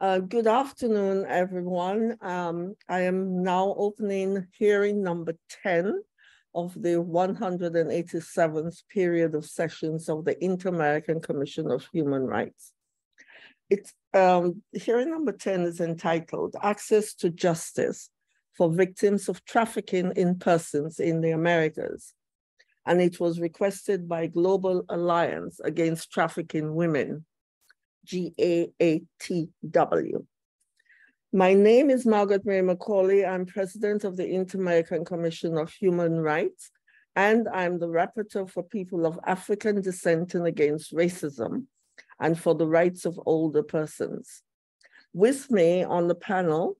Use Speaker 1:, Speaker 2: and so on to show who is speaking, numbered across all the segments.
Speaker 1: Uh, good afternoon, everyone. Um, I am now opening hearing number 10 of the 187th period of sessions of the Inter-American Commission of Human Rights. It's, um, hearing number 10 is entitled Access to Justice for Victims of Trafficking in Persons in the Americas. And it was requested by Global Alliance Against Trafficking Women, GAATW. My name is Margaret Mary Macaulay. I'm president of the Inter-American Commission of Human Rights, and I'm the rapporteur for people of African descent and against racism and for the rights of older persons. With me on the panel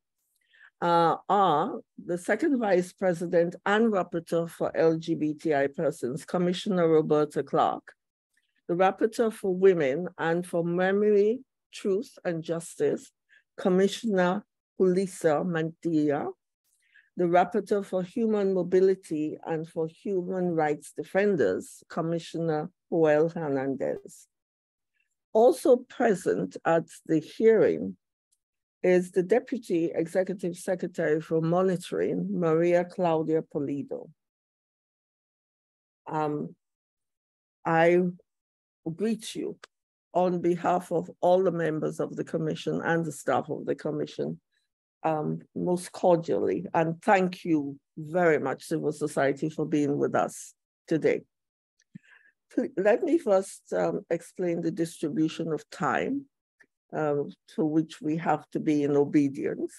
Speaker 1: uh, are the second vice president and rapporteur for LGBTI persons, Commissioner Roberta Clark, the rapporteur for women and for memory, truth and justice, Commissioner Julissa Mantilla, the Rapporteur for Human Mobility and for Human Rights Defenders, Commissioner Joel Hernandez. Also present at the hearing is the Deputy Executive Secretary for Monitoring, Maria Claudia Polido. Um, I greet you on behalf of all the members of the commission and the staff of the commission um, most cordially and thank you very much, civil society, for being with us today. Let me first um, explain the distribution of time uh, to which we have to be in obedience.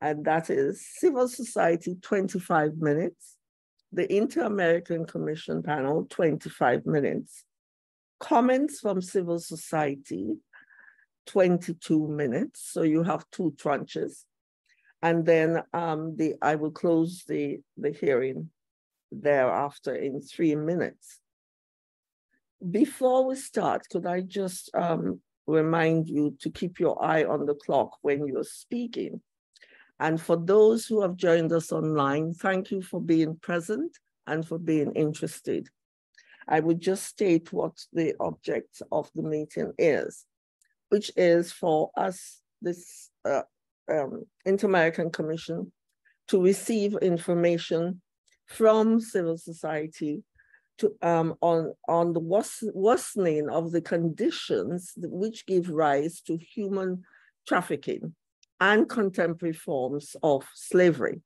Speaker 1: And that is civil society, 25 minutes, the Inter-American Commission panel, 25 minutes, comments from civil society, 22 minutes. So you have two tranches. And then um, the I will close the, the hearing thereafter in three minutes. Before we start, could I just um, remind you to keep your eye on the clock when you're speaking. And for those who have joined us online, thank you for being present and for being interested. I would just state what the object of the meeting is, which is for us, this uh, um, Inter-American Commission, to receive information from civil society to, um, on, on the worsening of the conditions which give rise to human trafficking and contemporary forms of slavery.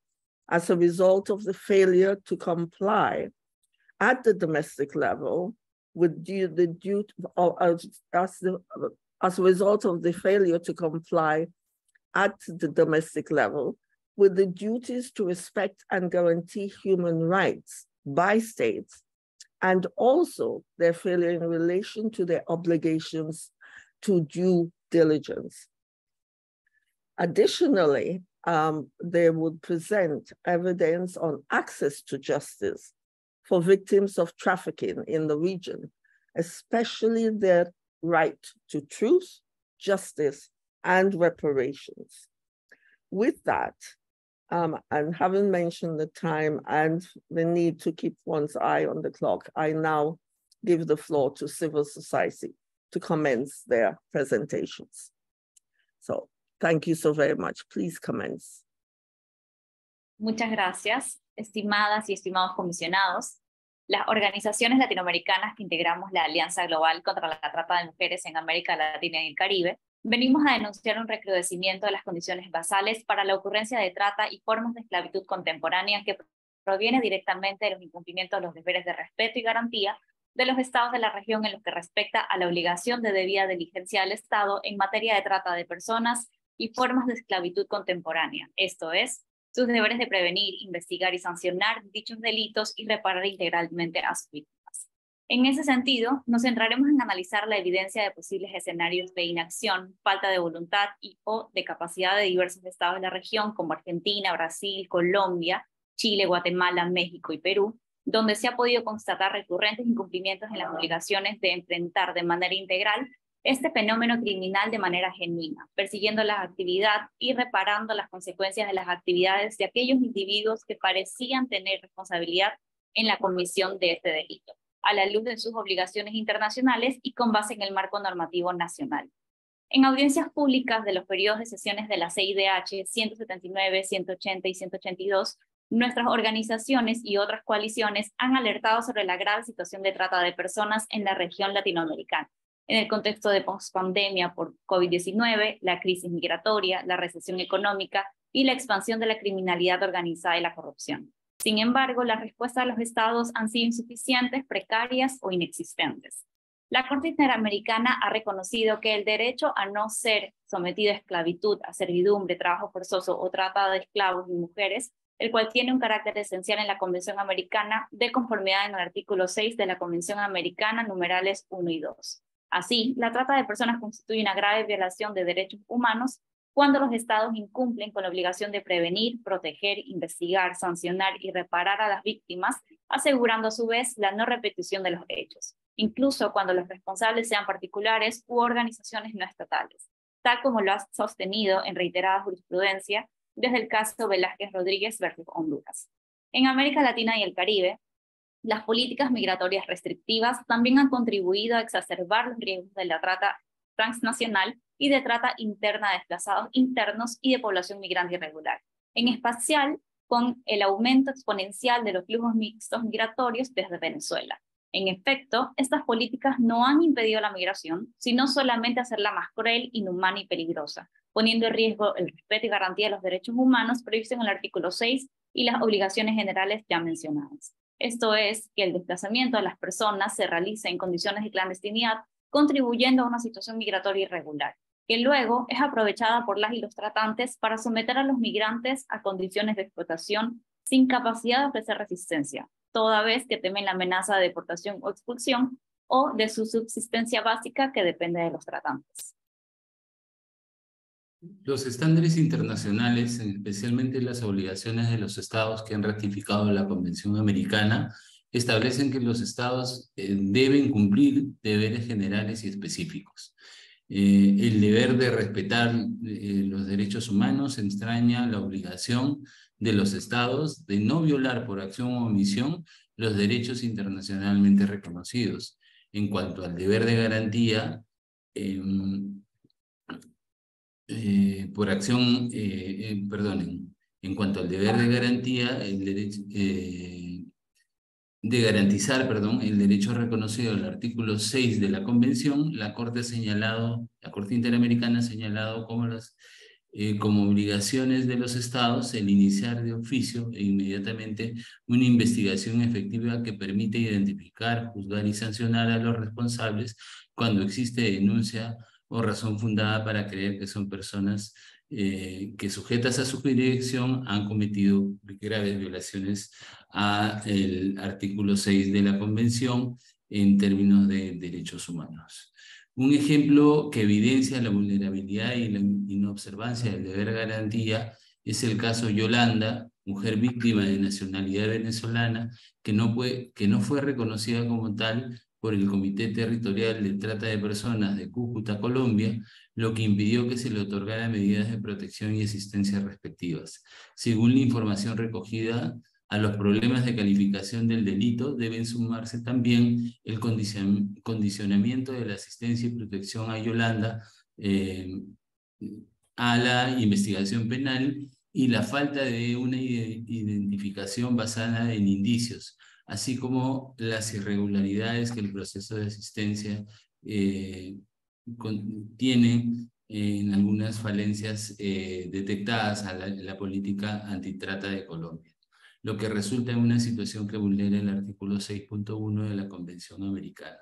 Speaker 1: As a result of the failure to comply at the domestic level with the due as, as, the, as a result of the failure to comply at the domestic level with the duties to respect and guarantee human rights by states, and also their failure in relation to their obligations to due diligence. Additionally, um, they would present evidence on access to justice for victims of trafficking in the region, especially their right to truth, justice, and reparations. With that, um, and having mentioned the time and the need to keep one's eye on the clock, I now give the floor to civil society to commence their presentations. So thank you so very much. Please commence.
Speaker 2: Muchas gracias. estimadas y estimados comisionados, las organizaciones latinoamericanas que integramos la Alianza Global contra la Trata de Mujeres en América Latina y el Caribe, venimos a denunciar un recrudecimiento de las condiciones basales para la ocurrencia de trata y formas de esclavitud contemporánea que proviene directamente de los incumplimientos de los deberes de respeto y garantía de los estados de la región en lo que respecta a la obligación de debida diligencia del Estado en materia de trata de personas y formas de esclavitud contemporánea, esto es, sus deberes de prevenir, investigar y sancionar dichos delitos y reparar integralmente a sus víctimas. En ese sentido, nos centraremos en analizar la evidencia de posibles escenarios de inacción, falta de voluntad y o de capacidad de diversos estados de la región como Argentina, Brasil, Colombia, Chile, Guatemala, México y Perú, donde se ha podido constatar recurrentes incumplimientos en las obligaciones de enfrentar de manera integral este fenómeno criminal de manera genuina, persiguiendo la actividad y reparando las consecuencias de las actividades de aquellos individuos que parecían tener responsabilidad en la comisión de este delito, a la luz de sus obligaciones internacionales y con base en el marco normativo nacional. En audiencias públicas de los periodos de sesiones de la CIDH 179, 180 y 182, nuestras organizaciones y otras coaliciones han alertado sobre la grave situación de trata de personas en la región latinoamericana, en el contexto de pospandemia por COVID-19, la crisis migratoria, la recesión económica y la expansión de la criminalidad organizada y la corrupción. Sin embargo, las respuestas de los estados han sido insuficientes, precarias o inexistentes. La Corte Interamericana ha reconocido que el derecho a no ser sometido a esclavitud, a servidumbre, trabajo forzoso o trata de esclavos y mujeres, el cual tiene un carácter esencial en la Convención Americana de conformidad en el artículo 6 de la Convención Americana numerales 1 y 2. Así, la trata de personas constituye una grave violación de derechos humanos cuando los estados incumplen con la obligación de prevenir, proteger, investigar, sancionar y reparar a las víctimas, asegurando a su vez la no repetición de los hechos, incluso cuando los responsables sean particulares u organizaciones no estatales, tal como lo ha sostenido en reiterada jurisprudencia desde el caso Velázquez Rodríguez versus Honduras. En América Latina y el Caribe, las políticas migratorias restrictivas también han contribuido a exacerbar los riesgos de la trata transnacional y de trata interna de desplazados internos y de población migrante irregular, en especial con el aumento exponencial de los flujos mixtos migratorios desde Venezuela. En efecto, estas políticas no han impedido la migración, sino solamente hacerla más cruel, inhumana y peligrosa, poniendo en riesgo el respeto y garantía de los derechos humanos previstos en el artículo 6 y las obligaciones generales ya mencionadas. Esto es, que el desplazamiento de las personas se realice en condiciones de clandestinidad, contribuyendo a una situación migratoria irregular, que luego es aprovechada por las y los tratantes para someter a los migrantes a condiciones de explotación sin capacidad de ofrecer resistencia, toda vez que temen la amenaza de deportación o expulsión o de su subsistencia básica que depende de los tratantes.
Speaker 3: Los estándares internacionales, especialmente las obligaciones de los estados que han ratificado la Convención Americana, establecen que los estados eh, deben cumplir deberes generales y específicos. Eh, el deber de respetar eh, los derechos humanos entraña la obligación de los estados de no violar por acción o omisión los derechos internacionalmente reconocidos. En cuanto al deber de garantía, em, eh, por acción, eh, perdonen, en cuanto al deber de garantía, el derecho, de garantizar, perdón, el derecho reconocido en el artículo 6 de la Convención, la Corte ha señalado, la Corte Interamericana ha señalado como las eh, como obligaciones de los estados el iniciar de oficio e inmediatamente una investigación efectiva que permite identificar, juzgar y sancionar a los responsables cuando existe denuncia o razón fundada para creer que son personas eh, que sujetas a su jurisdicción han cometido graves violaciones al artículo 6 de la Convención en términos de derechos humanos. Un ejemplo que evidencia la vulnerabilidad y la inobservancia del deber garantía es el caso Yolanda, mujer víctima de nacionalidad venezolana, que no, que no fue reconocida como tal por el Comité Territorial de Trata de Personas de Cúcuta, Colombia, lo que impidió que se le otorgara medidas de protección y asistencia respectivas. Según la información recogida, a los problemas de calificación del delito deben sumarse también el condicionamiento de la asistencia y protección a Yolanda eh, a la investigación penal y la falta de una identificación basada en indicios, así como las irregularidades que el proceso de asistencia eh, tiene en algunas falencias eh, detectadas a la, política antitrata de Colombia, lo que resulta en una situación que vulnera el artículo 6.1 de la Convención Americana.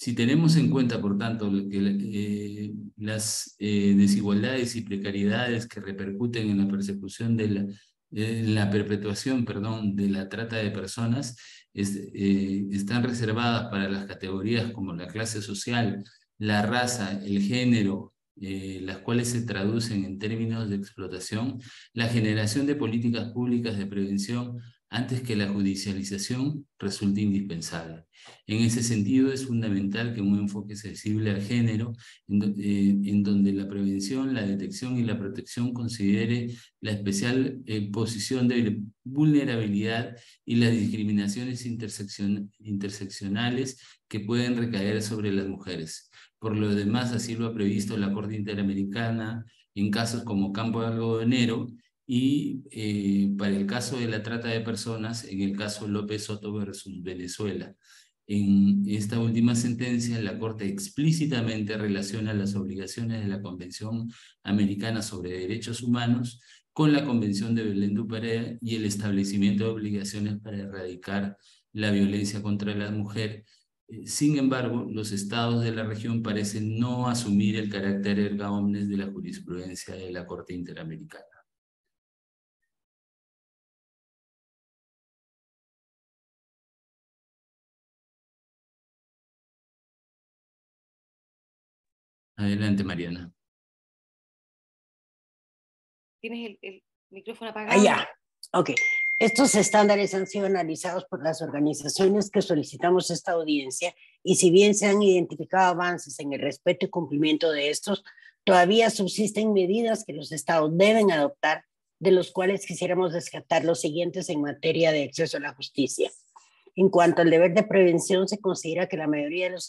Speaker 3: Si tenemos en cuenta, por tanto, que, eh, las eh, desigualdades y precariedades que repercuten en la persecución de la, la perpetuación, perdón, de la trata de personas, eh, están reservadas para las categorías como la clase social, la raza, el género, las cuales se traducen en términos de explotación, la generación de políticas públicas de prevención antes que la judicialización resulte indispensable. En ese sentido, es fundamental que un enfoque sensible al género, eh, en, donde la prevención, la detección y la protección considere la especial eh, posición de vulnerabilidad y las discriminaciones interseccionales que pueden recaer sobre las mujeres. Por lo demás, así lo ha previsto la Corte Interamericana en casos como Campo Algodonero y eh, para el caso de la trata de personas, en el caso López Soto versus Venezuela. En esta última sentencia, la Corte explícitamente relaciona las obligaciones de la Convención Americana sobre Derechos Humanos con la Convención de Belén du y el establecimiento de obligaciones para erradicar la violencia contra la mujer. Eh, sin embargo, los estados de la región parecen no asumir el carácter erga omnes de la jurisprudencia de la Corte Interamericana. Adelante, Mariana.
Speaker 4: ¿Tienes el, micrófono apagado? Ah,
Speaker 5: ya, ok. Estos estándares han sido analizados por las organizaciones que solicitamos esta audiencia y si bien se han identificado avances en el respeto y cumplimiento de estos, todavía subsisten medidas que los estados deben adoptar, de los cuales quisiéramos descartar los siguientes en materia de acceso a la justicia. En cuanto al deber de prevención, se considera que la mayoría de los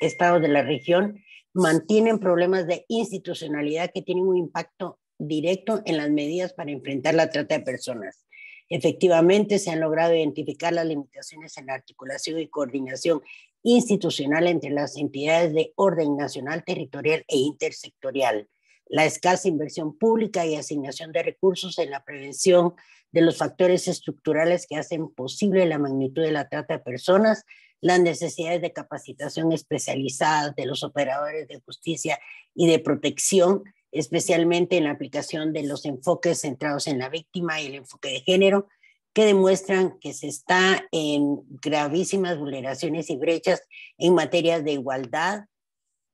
Speaker 5: estados de la región mantienen problemas de institucionalidad que tienen un impacto directo en las medidas para enfrentar la trata de personas. Efectivamente, se han logrado identificar las limitaciones en la articulación y coordinación institucional entre las entidades de orden nacional, territorial e intersectorial, la escasa inversión pública y asignación de recursos en la prevención de los factores estructurales que hacen posible la magnitud de la trata de personas, las necesidades de capacitación especializada de los operadores de justicia y de protección, especialmente en la aplicación de los enfoques centrados en la víctima y el enfoque de género, que demuestran que se está en gravísimas vulneraciones y brechas en materias de igualdad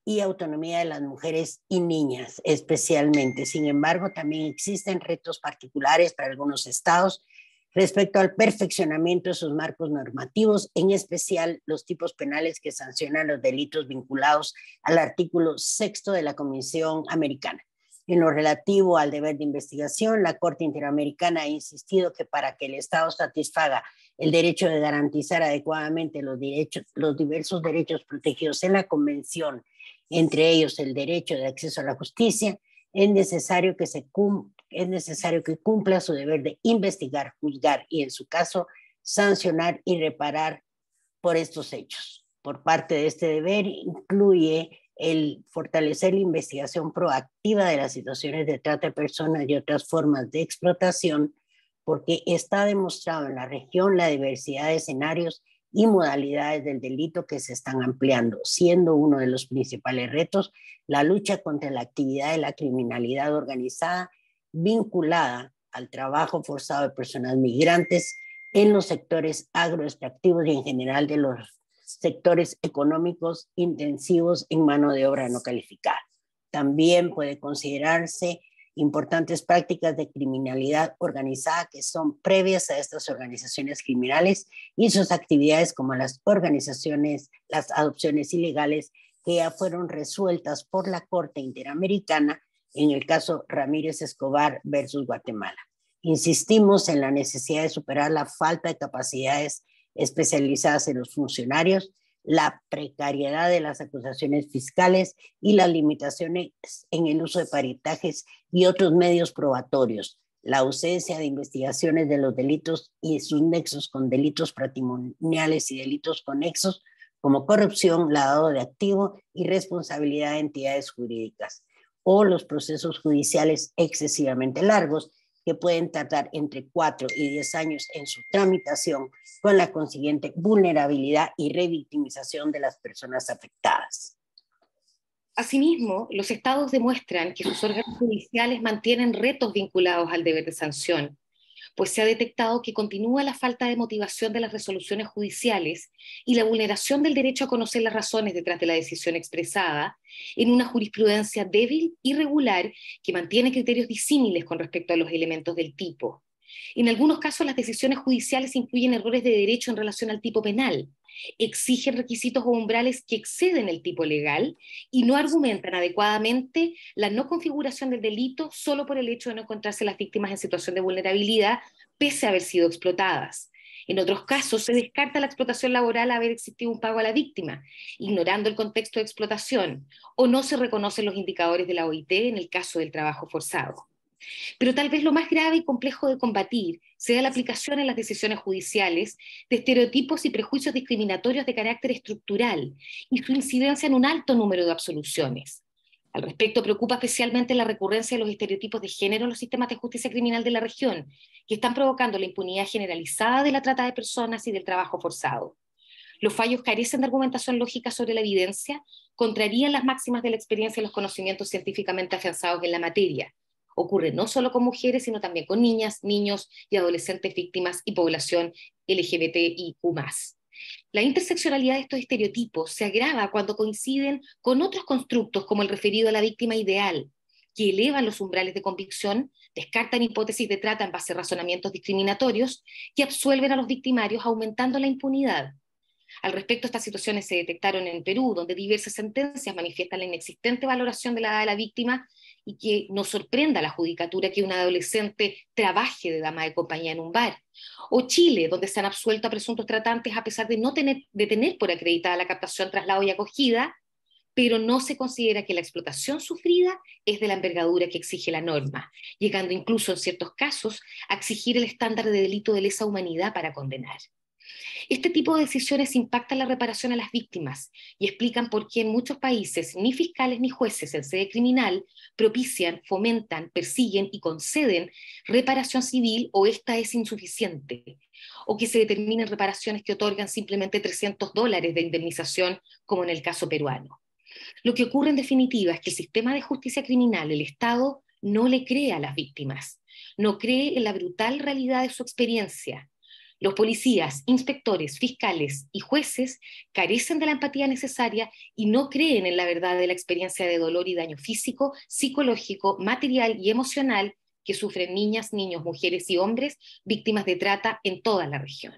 Speaker 5: y autonomía de las mujeres y niñas, especialmente. Sin embargo, también existen retos particulares para algunos estados respecto al perfeccionamiento de sus marcos normativos, en especial los tipos penales que sancionan los delitos vinculados al artículo sexto de la Convención Americana. En lo relativo al deber de investigación, la Corte Interamericana ha insistido que para que el Estado satisfaga el derecho de garantizar adecuadamente los, los diversos derechos protegidos en la Convención, entre ellos el derecho de acceso a la justicia, es necesario que se, es necesario que cumpla su deber de investigar, juzgar y, en su caso, sancionar y reparar por estos hechos. Por parte de este deber incluye el fortalecer la investigación proactiva de las situaciones de trata de personas y otras formas de explotación, porque está demostrado en la región la diversidad de escenarios y modalidades del delito que se están ampliando, siendo uno de los principales retos la lucha contra la actividad de la criminalidad organizada vinculada al trabajo forzado de personas migrantes en los sectores agroextractivos y en general de los sectores económicos intensivos en mano de obra no calificada. También puede considerarse importantes prácticas de criminalidad organizada que son previas a estas organizaciones criminales y sus actividades como las organizaciones, las adopciones ilegales que ya fueron resueltas por la Corte Interamericana en el caso Ramírez Escobar versus Guatemala. Insistimos en la necesidad de superar la falta de capacidades especializadas en los funcionarios, la precariedad de las acusaciones fiscales y las limitaciones en el uso de paritajes y otros medios probatorios, la ausencia de investigaciones de los delitos y sus nexos con delitos patrimoniales y delitos conexos como corrupción, lavado de activo y responsabilidad de entidades jurídicas o los procesos judiciales excesivamente largos que pueden tardar entre 4 y 10 años en su tramitación, con la consiguiente vulnerabilidad y revictimización de las personas afectadas.
Speaker 4: Asimismo, los estados demuestran que sus órganos judiciales mantienen retos vinculados al deber de sanción, pues se ha detectado que continúa la falta de motivación de las resoluciones judiciales y la vulneración del derecho a conocer las razones detrás de la decisión expresada en una jurisprudencia débil y regular que mantiene criterios disímiles con respecto a los elementos del tipo. En algunos casos, las decisiones judiciales incluyen errores de derecho en relación al tipo penal, exigen requisitos o umbrales que exceden el tipo legal y no argumentan adecuadamente la no configuración del delito solo por el hecho de no encontrarse las víctimas en situación de vulnerabilidad pese a haber sido explotadas. En otros casos, se descarta la explotación laboral a haber existido un pago a la víctima, ignorando el contexto de explotación, o no se reconocen los indicadores de la OIT en el caso del trabajo forzado. Pero tal vez lo más grave y complejo de combatir sea la aplicación en las decisiones judiciales de estereotipos y prejuicios discriminatorios de carácter estructural y su incidencia en un alto número de absoluciones. Al respecto, preocupa especialmente la recurrencia de los estereotipos de género en los sistemas de justicia criminal de la región, que están provocando la impunidad generalizada de la trata de personas y del trabajo forzado. Los fallos carecen de argumentación lógica sobre la evidencia, contrarían las máximas de la experiencia y los conocimientos científicamente afianzados en la materia, ocurre no solo con mujeres, sino también con niñas, niños y adolescentes víctimas y población LGBTIQ. La interseccionalidad de estos estereotipos se agrava cuando coinciden con otros constructos como el referido a la víctima ideal, que elevan los umbrales de convicción, descartan hipótesis de trata en base a razonamientos discriminatorios y absuelven a los victimarios aumentando la impunidad. Al respecto, estas situaciones se detectaron en Perú, donde diversas sentencias manifiestan la inexistente valoración de la edad de la víctima y que nos sorprenda la judicatura que un adolescente trabaje de dama de compañía en un bar. O Chile, donde se han absuelto a presuntos tratantes a pesar de no tener, de tener por acreditada la captación, traslado y acogida, pero no se considera que la explotación sufrida es de la envergadura que exige la norma, llegando incluso en ciertos casos a exigir el estándar de delito de lesa humanidad para condenar. Este tipo de decisiones impactan la reparación a las víctimas y explican por qué en muchos países ni fiscales ni jueces en sede criminal propician, fomentan, persiguen y conceden reparación civil o esta es insuficiente, o que se determinen reparaciones que otorgan simplemente 300 dólares de indemnización, como en el caso peruano. Lo que ocurre en definitiva es que el sistema de justicia criminal, el Estado, no le cree a las víctimas, no cree en la brutal realidad de su experiencia, los policías, inspectores, fiscales y jueces carecen de la empatía necesaria y no creen en la verdad de la experiencia de dolor y daño físico, psicológico, material y emocional que sufren niñas, niños, mujeres y hombres víctimas de trata en toda la región.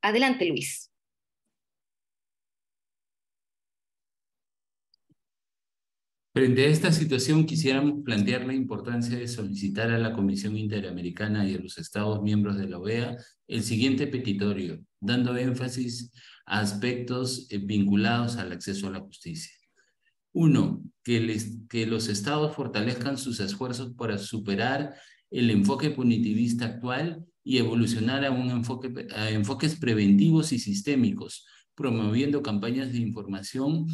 Speaker 4: Adelante, Luis.
Speaker 3: Frente a esta situación, quisiéramos plantear la importancia de solicitar a la Comisión Interamericana y a los Estados miembros de la OEA el siguiente petitorio, dando énfasis a aspectos eh, vinculados al acceso a la justicia. Uno, que, que los Estados fortalezcan sus esfuerzos para superar el enfoque punitivista actual y evolucionar a, un enfoque, a enfoques preventivos y sistémicos, promoviendo campañas de información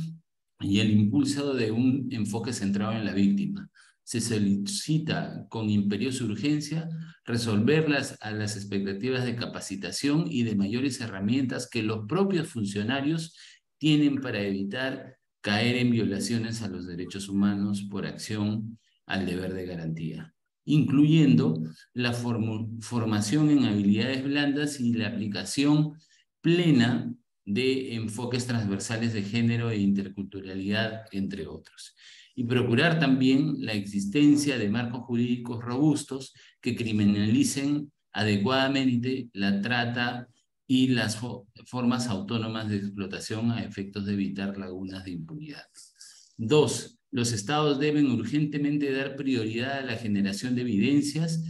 Speaker 3: y el impulso de un enfoque centrado en la víctima. Se solicita con imperiosa urgencia resolverlas a las expectativas de capacitación y de mayores herramientas que los propios funcionarios tienen para evitar caer en violaciones a los derechos humanos por acción al deber de garantía, incluyendo la formación en habilidades blandas y la aplicación plena de enfoques transversales de género e interculturalidad, entre otros. Y procurar también la existencia de marcos jurídicos robustos que criminalicen adecuadamente la trata y las formas autónomas de explotación a efectos de evitar lagunas de impunidad. Dos, los estados deben urgentemente dar prioridad a la generación de evidencias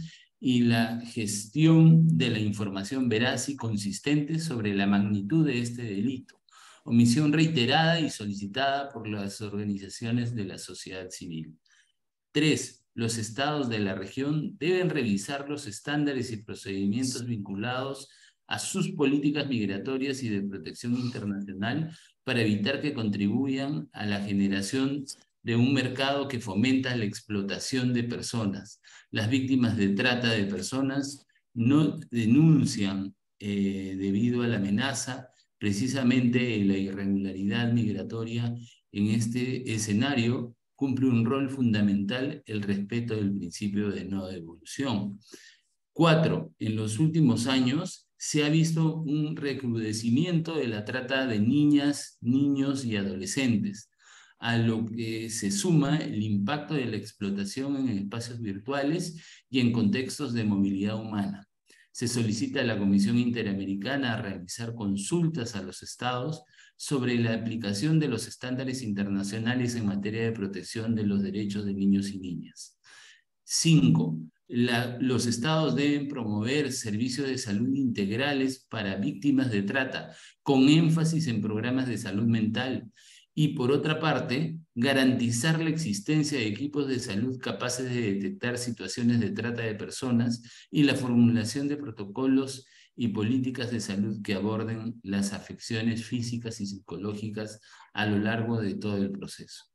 Speaker 3: y la gestión de la información veraz y consistente sobre la magnitud de este delito, omisión reiterada y solicitada por las organizaciones de la sociedad civil. Tres, los estados de la región deben revisar los estándares y procedimientos vinculados a sus políticas migratorias y de protección internacional para evitar que contribuyan a la generación de un mercado que fomenta la explotación de personas. Las víctimas de trata de personas no denuncian eh, debido a la amenaza, precisamente la irregularidad migratoria en este escenario cumple un rol fundamental el respeto del principio de no devolución. Cuatro, en los últimos años se ha visto un recrudecimiento de la trata de niñas, niños y adolescentes a lo que se suma el impacto de la explotación en espacios virtuales y en contextos de movilidad humana. Se solicita a la Comisión Interamericana realizar consultas a los estados sobre la aplicación de los estándares internacionales en materia de protección de los derechos de niños y niñas. Cinco, los estados deben promover servicios de salud integrales para víctimas de trata, con énfasis en programas de salud mental y por otra parte, garantizar la existencia de equipos de salud capaces de detectar situaciones de trata de personas y la formulación de protocolos y políticas de salud que aborden las afecciones físicas y psicológicas a lo largo de todo el proceso.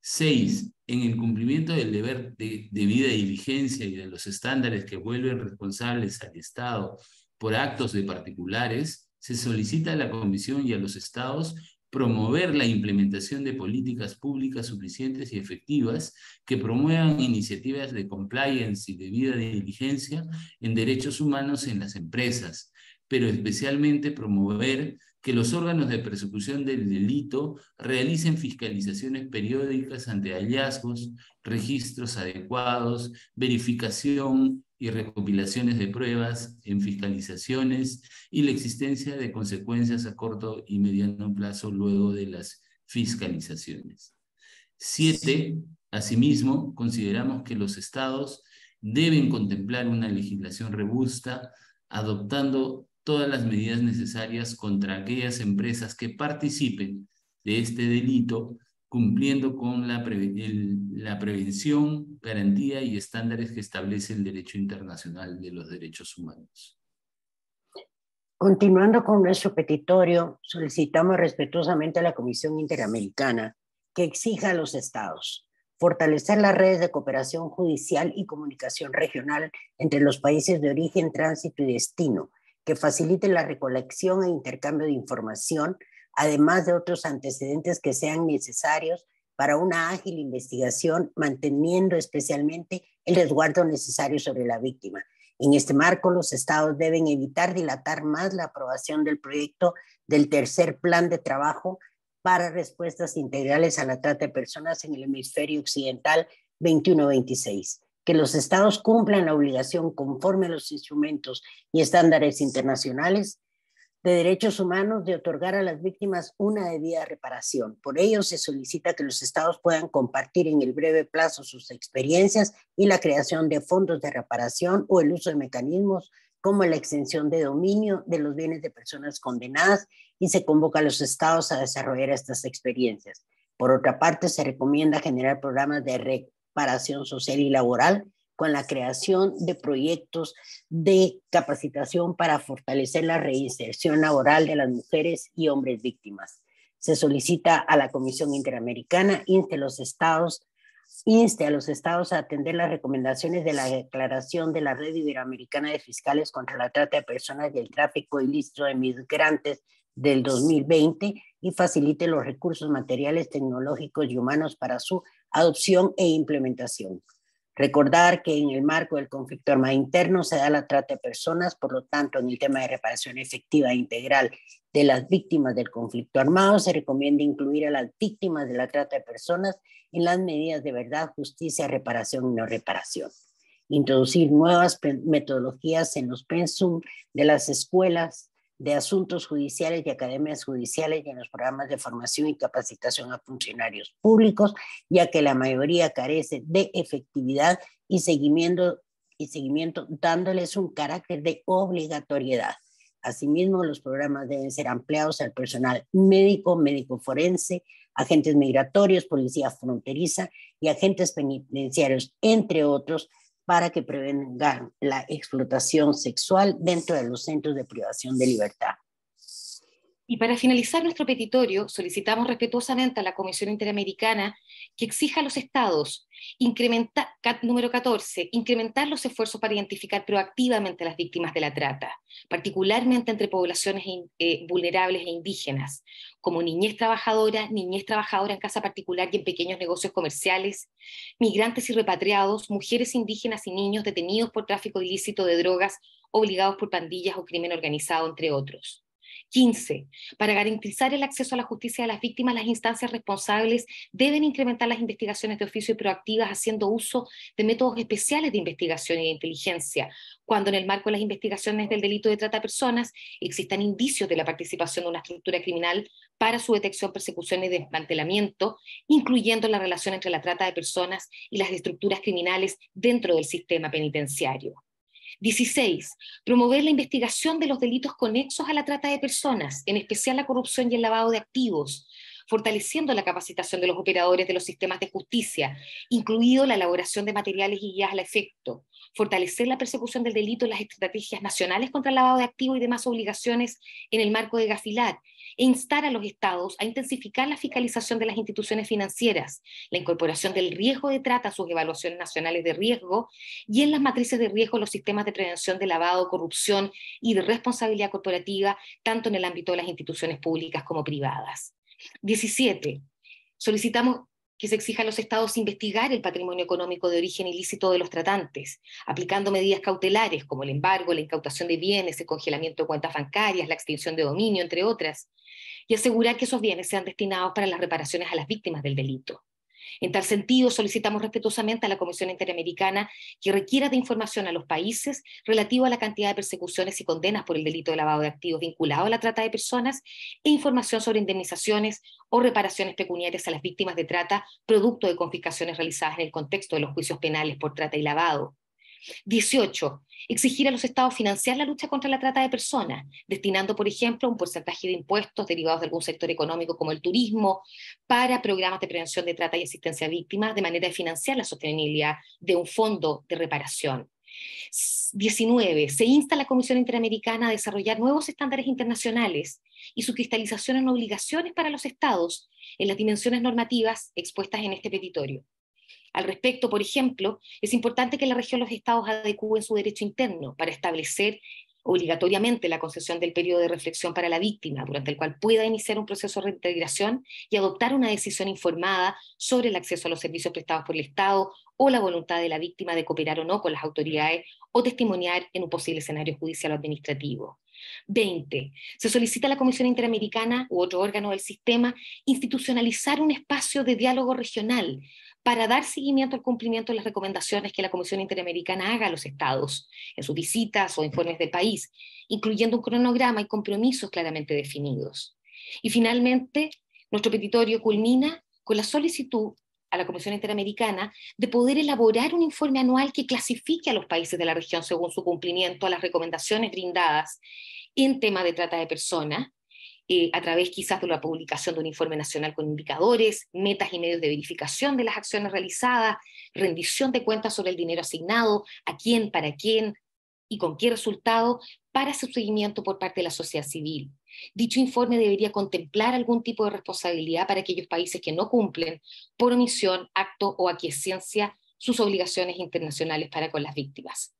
Speaker 3: Seis, en el cumplimiento del deber de debida diligencia y de los estándares que vuelven responsables al Estado por actos de particulares, se solicita a la Comisión y a los Estados promover la implementación de políticas públicas suficientes y efectivas que promuevan iniciativas de compliance y de vida de diligencia en derechos humanos en las empresas, pero especialmente promover que los órganos de persecución del delito realicen fiscalizaciones periódicas ante hallazgos, registros adecuados, verificación y recopilaciones de pruebas en fiscalizaciones y la existencia de consecuencias a corto y mediano plazo luego de las fiscalizaciones. Siete, asimismo, consideramos que los estados deben contemplar una legislación robusta adoptando todas las medidas necesarias contra aquellas empresas que participen de este delito cumpliendo con la, la prevención, garantía y estándares que establece el derecho internacional de los derechos humanos.
Speaker 5: Continuando con nuestro petitorio, solicitamos respetuosamente a la Comisión Interamericana que exija a los estados fortalecer las redes de cooperación judicial y comunicación regional entre los países de origen, tránsito y destino, que facilite la recolección e intercambio de información además de otros antecedentes que sean necesarios para una ágil investigación, manteniendo especialmente el resguardo necesario sobre la víctima. En este marco, los estados deben evitar dilatar más la aprobación del proyecto del tercer plan de trabajo para respuestas integrales a la trata de personas en el hemisferio occidental 21-26. Que los estados cumplan la obligación conforme a los instrumentos y estándares internacionales de Derechos Humanos de otorgar a las víctimas una debida reparación. Por ello, se solicita que los estados puedan compartir en el breve plazo sus experiencias y la creación de fondos de reparación o el uso de mecanismos como la extensión de dominio de los bienes de personas condenadas y se convoca a los estados a desarrollar estas experiencias. Por otra parte, se recomienda generar programas de reparación social y laboral con la creación de proyectos de capacitación para fortalecer la reinserción laboral de las mujeres y hombres víctimas. Se solicita a la Comisión Interamericana, inste a los estados, inste a los estados a atender las recomendaciones de la Declaración de la Red Iberoamericana de Fiscales contra la Trata de Personas y el Tráfico Ilícito de Migrantes del 2020 y facilite los recursos materiales, tecnológicos y humanos para su adopción e implementación. Recordar que en el marco del conflicto armado interno se da la trata de personas, por lo tanto, en el tema de reparación efectiva e integral de las víctimas del conflicto armado, se recomienda incluir a las víctimas de la trata de personas en las medidas de verdad, justicia, reparación y no reparación. Introducir nuevas metodologías en los pensum de las escuelas de asuntos judiciales y academias judiciales y en los programas de formación y capacitación a funcionarios públicos, ya que la mayoría carece de efectividad y seguimiento, y seguimiento dándoles un carácter de obligatoriedad. Asimismo, los programas deben ser ampliados al personal médico, médico forense, agentes migratorios, policía fronteriza y agentes penitenciarios, entre otros, para que prevengan la explotación sexual dentro de los centros de privación de libertad.
Speaker 4: Y para finalizar nuestro petitorio, solicitamos respetuosamente a la Comisión Interamericana que exija a los estados, incrementar, número 14, incrementar los esfuerzos para identificar proactivamente a las víctimas de la trata, particularmente entre poblaciones eh, vulnerables e indígenas, como niñez trabajadora, niñez trabajadora en casa particular y en pequeños negocios comerciales, migrantes y repatriados, mujeres indígenas y niños detenidos por tráfico ilícito de drogas, obligados por pandillas o crimen organizado, entre otros 15. Para garantizar el acceso a la justicia de las víctimas, las instancias responsables deben incrementar las investigaciones de oficio y proactivas haciendo uso de métodos especiales de investigación y de inteligencia, cuando en el marco de las investigaciones del delito de trata de personas existan indicios de la participación de una estructura criminal para su detección, persecución y desmantelamiento, incluyendo la relación entre la trata de personas y las estructuras criminales dentro del sistema penitenciario. 16. Promover la investigación de los delitos conexos a la trata de personas, en especial la corrupción y el lavado de activos, fortaleciendo la capacitación de los operadores de los sistemas de justicia, incluido la elaboración de materiales y guías al efecto, fortalecer la persecución del delito en las estrategias nacionales contra el lavado de activos y demás obligaciones en el marco de Gafilat, e instar a los estados a intensificar la fiscalización de las instituciones financieras, la incorporación del riesgo de trata a sus evaluaciones nacionales de riesgo y en las matrices de riesgo los sistemas de prevención de lavado, corrupción y de responsabilidad corporativa, tanto en el ámbito de las instituciones públicas como privadas. 17. Solicitamos que se exija a los estados investigar el patrimonio económico de origen ilícito de los tratantes, aplicando medidas cautelares como el embargo, la incautación de bienes, el congelamiento de cuentas bancarias, la extinción de dominio, entre otras, y asegurar que esos bienes sean destinados para las reparaciones a las víctimas del delito. En tal sentido, solicitamos respetuosamente a la Comisión Interamericana que requiera de información a los países relativo a la cantidad de persecuciones y condenas por el delito de lavado de activos vinculado a la trata de personas e información sobre indemnizaciones o reparaciones pecuniarias a las víctimas de trata producto de confiscaciones realizadas en el contexto de los juicios penales por trata y lavado. 18. Exigir a los estados financiar la lucha contra la trata de personas, destinando, por ejemplo, un porcentaje de impuestos derivados de algún sector económico como el turismo para programas de prevención de trata y asistencia a víctimas, de manera de financiar la sostenibilidad de un fondo de reparación. 19. Se insta a la Comisión Interamericana a desarrollar nuevos estándares internacionales y su cristalización en obligaciones para los estados en las dimensiones normativas expuestas en este petitorio. Al respecto, por ejemplo, es importante que la región los estados adecúen su derecho interno para establecer obligatoriamente la concesión del periodo de reflexión para la víctima, durante el cual pueda iniciar un proceso de reintegración y adoptar una decisión informada sobre el acceso a los servicios prestados por el Estado o la voluntad de la víctima de cooperar o no con las autoridades o testimoniar en un posible escenario judicial o administrativo. 20. Se solicita a la Comisión Interamericana u otro órgano del sistema institucionalizar un espacio de diálogo regional para dar seguimiento al cumplimiento de las recomendaciones que la Comisión Interamericana haga a los estados en sus visitas o informes del país, incluyendo un cronograma y compromisos claramente definidos. Y finalmente, nuestro petitorio culmina con la solicitud a la Comisión Interamericana de poder elaborar un informe anual que clasifique a los países de la región según su cumplimiento a las recomendaciones brindadas en tema de trata de personas eh, a través quizás de la publicación de un informe nacional con indicadores, metas y medios de verificación de las acciones realizadas, rendición de cuentas sobre el dinero asignado, a quién, para quién y con qué resultado, para su seguimiento por parte de la sociedad civil. Dicho informe debería contemplar algún tipo de responsabilidad para aquellos países que no cumplen, por omisión, acto o aquiescencia, sus obligaciones internacionales para con las víctimas.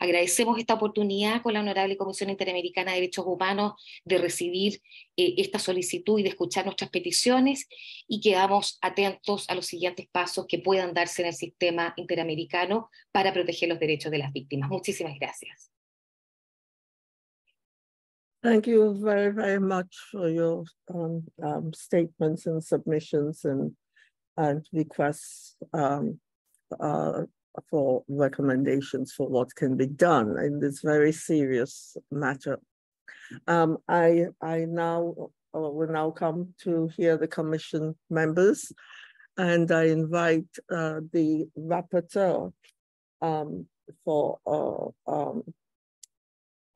Speaker 4: Agradecemos esta oportunidad con la Honorable Comisión Interamericana de Derechos Humanos de recibir eh, esta solicitud y de escuchar nuestras peticiones y quedamos atentos a los siguientes pasos que puedan darse en el sistema interamericano para proteger los derechos de las víctimas. Muchísimas gracias.
Speaker 1: Thank you very, very much for your um, um, statements and submissions and, and requests. Um, uh, for recommendations for what can be done in this very serious matter. Um, I, I now uh, will now come to hear the commission members and I invite uh, the rapporteur um, for uh, um,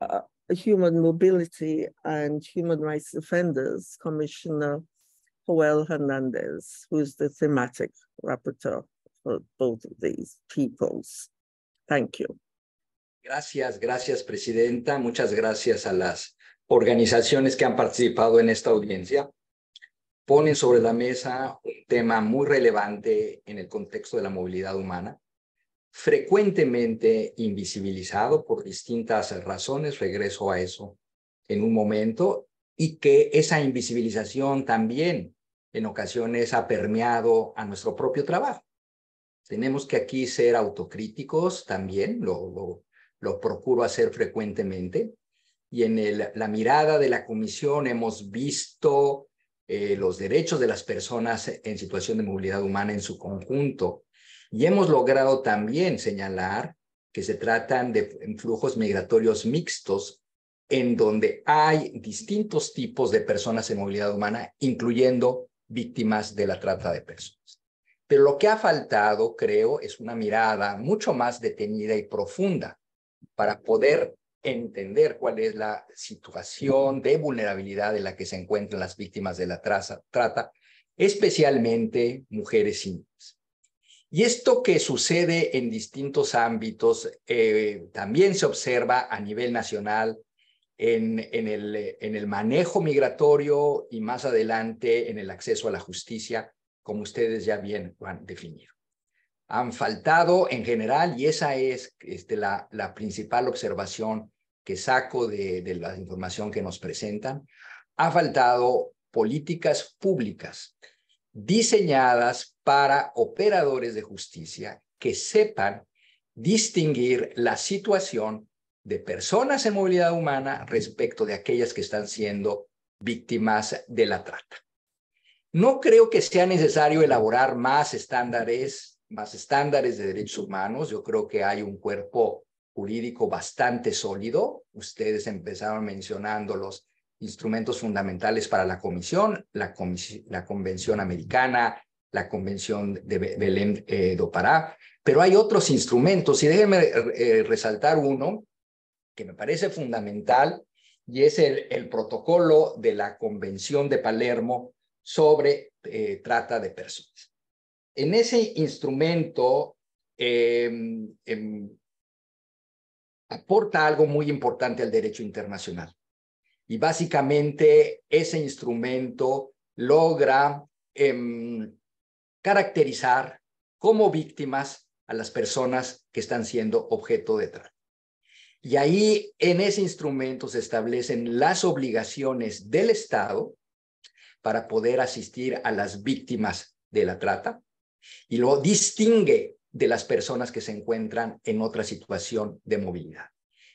Speaker 1: uh, human mobility and human rights defenders, Commissioner Joel Hernandez, who is the thematic rapporteur. For both of these peoples. Thank you.
Speaker 6: Gracias, gracias, Presidenta. Muchas gracias a las organizaciones que han participado en esta audiencia. Ponen sobre la mesa un tema muy relevante en el contexto de la movilidad humana, frecuentemente invisibilizado por distintas razones, regreso a eso en un momento, y que esa invisibilización también en ocasiones ha permeado a nuestro propio trabajo. Tenemos que aquí ser autocríticos también, lo, procuro hacer frecuentemente, y en la mirada de la comisión hemos visto eh, los derechos de las personas en situación de movilidad humana en su conjunto. Y hemos logrado también señalar que se tratan de flujos migratorios mixtos en donde hay distintos tipos de personas en movilidad humana, incluyendo víctimas de la trata de personas. Pero lo que ha faltado, creo, es una mirada mucho más detenida y profunda para poder entender cuál es la situación de vulnerabilidad en la que se encuentran las víctimas de la trata, especialmente mujeres y niñas. Y esto que sucede en distintos ámbitos eh, también se observa a nivel nacional en, el, en el manejo migratorio y más adelante en el acceso a la justicia, como ustedes ya bien han definido. Han faltado en general, y esa es este, la, la principal observación que saco de, de la información que nos presentan, ha faltado políticas públicas diseñadas para operadores de justicia que sepan distinguir la situación de personas en movilidad humana respecto de aquellas que están siendo víctimas de la trata. No creo que sea necesario elaborar más estándares, más estándares de derechos humanos. Yo creo que hay un cuerpo jurídico bastante sólido. Ustedes empezaron mencionando los instrumentos fundamentales para la comisión, la, Convención Americana, la Convención de Belén eh, do Pará, pero hay otros instrumentos y déjenme eh, resaltar uno que me parece fundamental y es el, protocolo de la Convención de Palermo sobre eh, trata de personas. En ese instrumento em, em, aporta algo muy importante al derecho internacional. Y básicamente ese instrumento logra em, caracterizar como víctimas a las personas que están siendo objeto de trata. Y ahí en ese instrumento se establecen las obligaciones del Estado para poder asistir a las víctimas de la trata y lo distingue de las personas que se encuentran en otra situación de movilidad.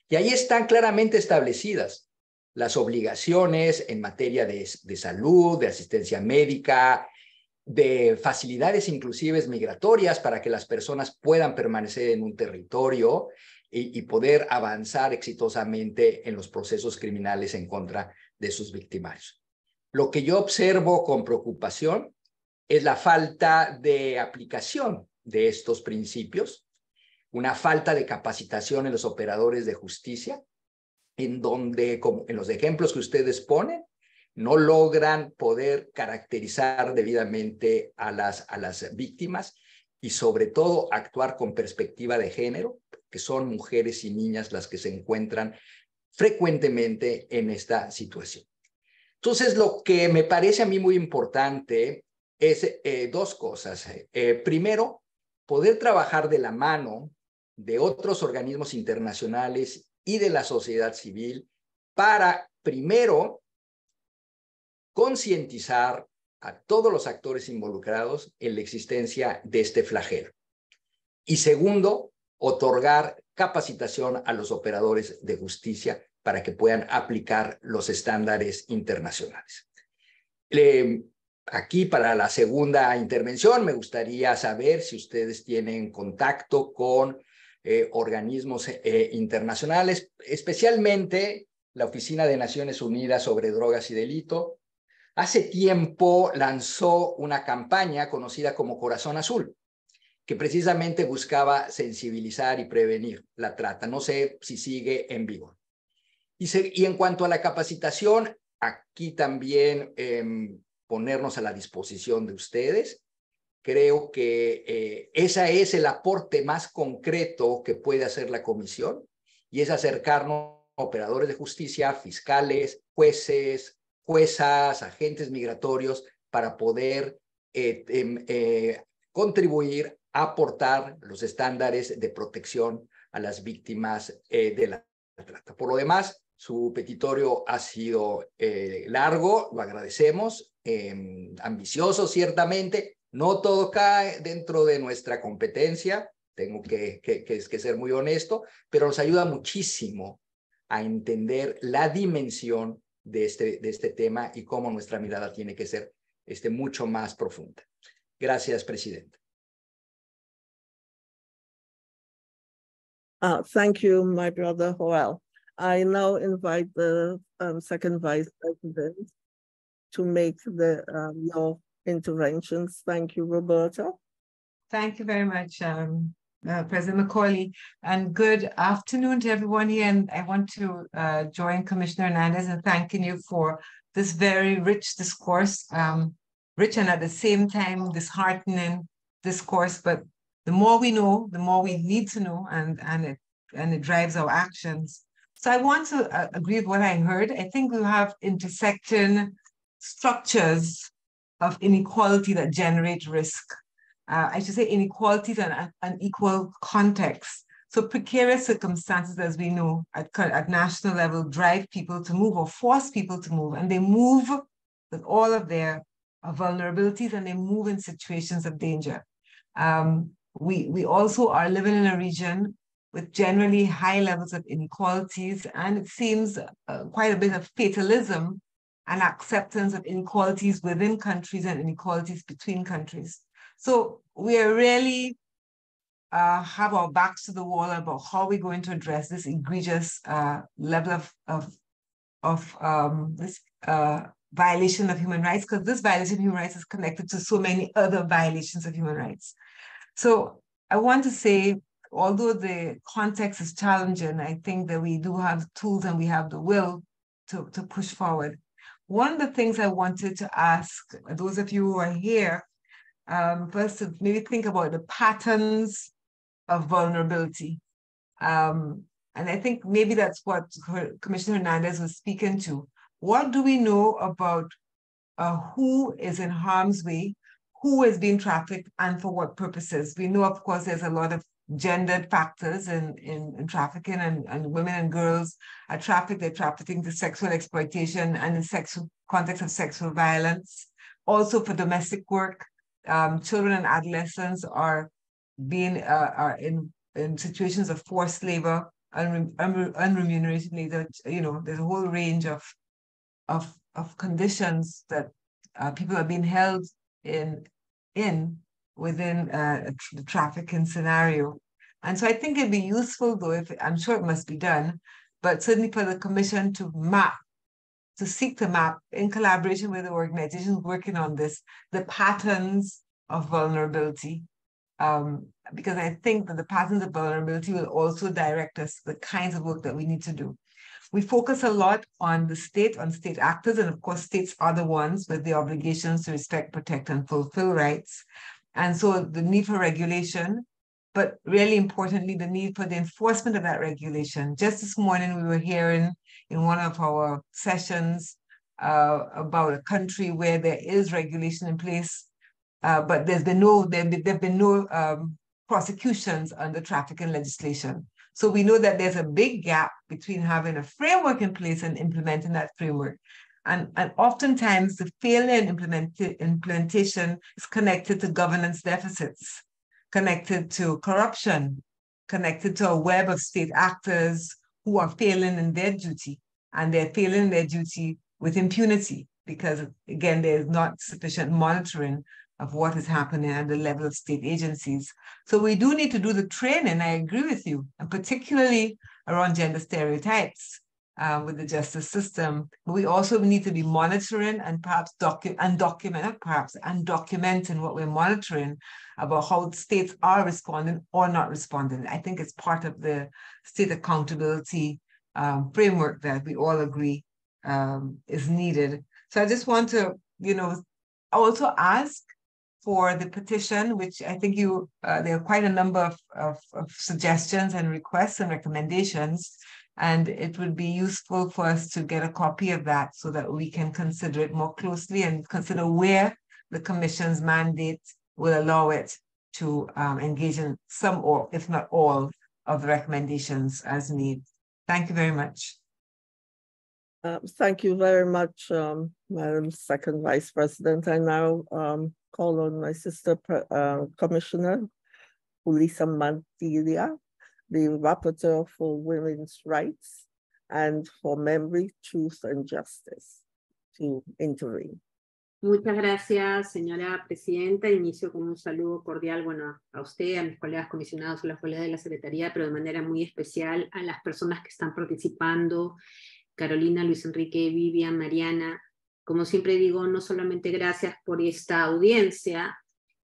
Speaker 6: Y ahí están claramente establecidas las obligaciones en materia de, salud, de asistencia médica, de facilidades inclusive migratorias para que las personas puedan permanecer en un territorio y, y, poder avanzar exitosamente en los procesos criminales en contra de sus victimarios. Lo que yo observo con preocupación es la falta de aplicación de estos principios, una falta de capacitación en los operadores de justicia, en donde, como en los ejemplos que ustedes ponen, no logran poder caracterizar debidamente a las, a las víctimas y sobre todo actuar con perspectiva de género, que son mujeres y niñas las que se encuentran frecuentemente en esta situación. Entonces, lo que me parece a mí muy importante es eh, dos cosas. Eh, primero, poder trabajar de la mano de otros organismos internacionales y de la sociedad civil para, primero, concientizar a todos los actores involucrados en la existencia de este flagelo. Y segundo, otorgar capacitación a los operadores de justicia para que puedan aplicar los estándares internacionales. aquí para la segunda intervención me gustaría saber si ustedes tienen contacto con eh, organismos eh, internacionales, especialmente la Oficina de Naciones Unidas sobre Drogas y Delito. Hace tiempo lanzó una campaña conocida como Corazón Azul, que precisamente buscaba sensibilizar y prevenir la trata. No sé si sigue en vigor. Y, y en cuanto a la capacitación, aquí también eh, ponernos a la disposición de ustedes Creo que eh, ese es el aporte más concreto que puede hacer la comisión y es acercarnos a operadores de justicia, fiscales, jueces, juezas, agentes migratorios para poder eh, em, eh, contribuir a aportar los estándares de protección a las víctimas de la trata. Por lo demás, su petitorio ha sido largo, lo agradecemos, em, ambicioso ciertamente, no todo cae dentro de nuestra competencia, tengo que, que, que, ser muy honesto, pero nos ayuda muchísimo a entender la dimensión de este, este tema y cómo nuestra mirada tiene que ser este, mucho más profunda. Gracias, Presidente.
Speaker 1: Uh, thank you, my brother Joel. I now invite the um, second vice president to make the um, your interventions. Thank you, Roberta.
Speaker 7: Thank you very much, um, uh, President McCauley, and good afternoon to everyone here. And I want to uh, join Commissioner Hernandez in thanking you for this very rich discourse, um, rich and at the same time disheartening discourse. But the more we know, the more we need to know, and and it and it drives our actions. So I want to uh, agree with what I heard. I think we have intersecting structures of inequality that generate risk. Uh, I should say inequalities and unequal contexts. So precarious circumstances, as we know, at, at national level, drive people to move or force people to move, and they move with all of their uh, vulnerabilities, and they move in situations of danger. Um, we we also are living in a region with generally high levels of inequalities, and it seems uh, quite a bit of fatalism and acceptance of inequalities within countries and inequalities between countries. So we are really uh, have our backs to the wall about how we're going to address this egregious uh, level of of, of um, this uh, violation of human rights, because this violation of human rights is connected to so many other violations of human rights. So I want to say although the context is challenging, I think that we do have tools and we have the will to, to push forward. One of the things I wanted to ask those of you who are here, um, first to maybe think about the patterns of vulnerability. Um, and I think maybe that's what Commissioner Hernandez was speaking to. What do we know about uh, who is in harm's way, who is being trafficked, and for what purposes? We know, of course, there's a lot of gendered factors in, in, in, trafficking and, and women and girls are trafficked, they're trafficking to sexual exploitation and in sexual context of sexual violence. Also for domestic work, um, children and adolescents are being uh, are in, in situations of forced labor, unre, unremunerated labor. You know, there's a whole range of of of conditions that uh, people are being held in in within uh, the trafficking scenario. And so I think it'd be useful, though, if I'm sure it must be done, but certainly for the commission to map, to seek to map in collaboration with the organizations working on this, the patterns of vulnerability. Um, because I think that the patterns of vulnerability will also direct us the kinds of work that we need to do. We focus a lot on the state, on state actors, and of course, states are the ones with the obligations to respect, protect, and fulfill rights. And so the need for regulation, but really importantly, the need for the enforcement of that regulation. Just this morning, we were hearing in one of our sessions uh, about a country where there is regulation in place, uh, but there's been no there have been no um, prosecutions under trafficking legislation. So we know that there's a big gap between having a framework in place and implementing that framework. And, and oftentimes the failure in implement, implementation is connected to governance deficits, connected to corruption, connected to a web of state actors who are failing in their duty. And they're failing their duty with impunity because, again, there's not sufficient monitoring of what is happening at the level of state agencies. So we do need to do the training, I agree with you, and particularly around gender stereotypes uh, with the justice system. But we also need to be monitoring and perhaps docu- perhaps and documenting what we're monitoring about how states are responding or not responding. I think it's part of the state accountability um, framework that we all agree um, is needed. So I just want to, you know, also ask for the petition, which I think you, uh, there are quite a number of, of, of suggestions and requests and recommendations and it would be useful for us to get a copy of that so that we can consider it more closely and consider where the commission's mandate will allow it to um, engage in some or if not all of the recommendations as needed. Thank you very much.
Speaker 1: Uh, thank you very much, um, Madam Second Vice President. I now um, call on my sister uh, Commissioner, Ulisa Mantilia, the Rapporteur for Women's Rights and for memory, truth, and justice to intervene.
Speaker 8: Muchas gracias, señora presidenta. Inicio con un saludo cordial, bueno, a usted, a mis colegas comisionados, a los colegas de la Secretaría, pero de manera muy especial a las personas que están participando, Carolina, Luis Enrique, Vivian, Mariana. Como siempre digo, no solamente gracias por esta audiencia,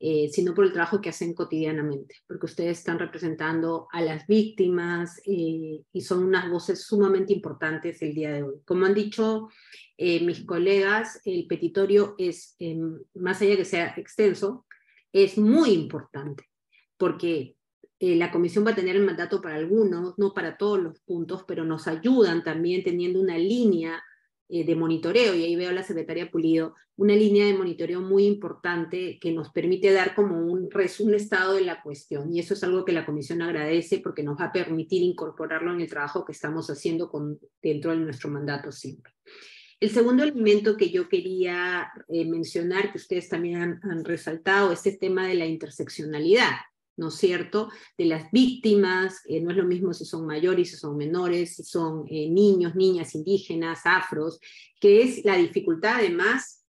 Speaker 8: eh, sino por el trabajo que hacen cotidianamente, porque ustedes están representando a las víctimas eh, y son unas voces sumamente importantes el día de hoy. Como han dicho eh, mis colegas, el petitorio es, em, más allá de que sea extenso, es muy importante, porque la comisión va a tener el mandato para algunos, no para todos los puntos, pero nos ayudan también teniendo una línea eh, de monitoreo, y ahí veo a la secretaria Pulido, una línea de monitoreo muy importante que nos permite dar como un, un estado de la cuestión. Y eso es algo que la comisión agradece porque nos va a permitir incorporarlo en el trabajo que estamos haciendo con, dentro de nuestro mandato siempre. El segundo elemento que yo quería eh, mencionar, que ustedes también han, han resaltado, es el tema de la interseccionalidad. ¿No es cierto?, de las víctimas, eh, no es lo mismo si son mayores, si son menores, si son eh, niños, niñas indígenas, afros, que es la dificultad además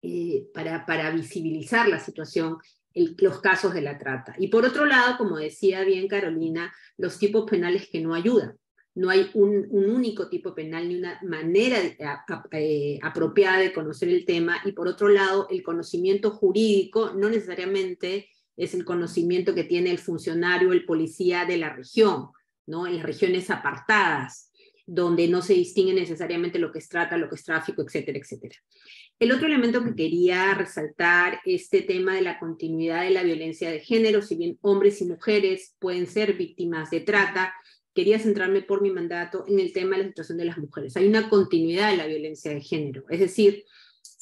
Speaker 8: eh, para, para visibilizar la situación, los casos de la trata. Y por otro lado, como decía bien Carolina, los tipos penales que no ayudan. No hay un, un único tipo penal ni una manera apropiada de conocer el tema. Y por otro lado, el conocimiento jurídico no necesariamente es el conocimiento que tiene el funcionario, el policía de la región, ¿no? En las regiones apartadas, donde no se distingue necesariamente lo que es trata, lo que es tráfico, etcétera, etcétera. El otro elemento que quería resaltar, este tema de la continuidad de la violencia de género, si bien hombres y mujeres pueden ser víctimas de trata, quería centrarme por mi mandato en el tema de la situación de las mujeres. Hay una continuidad de la violencia de género, es decir,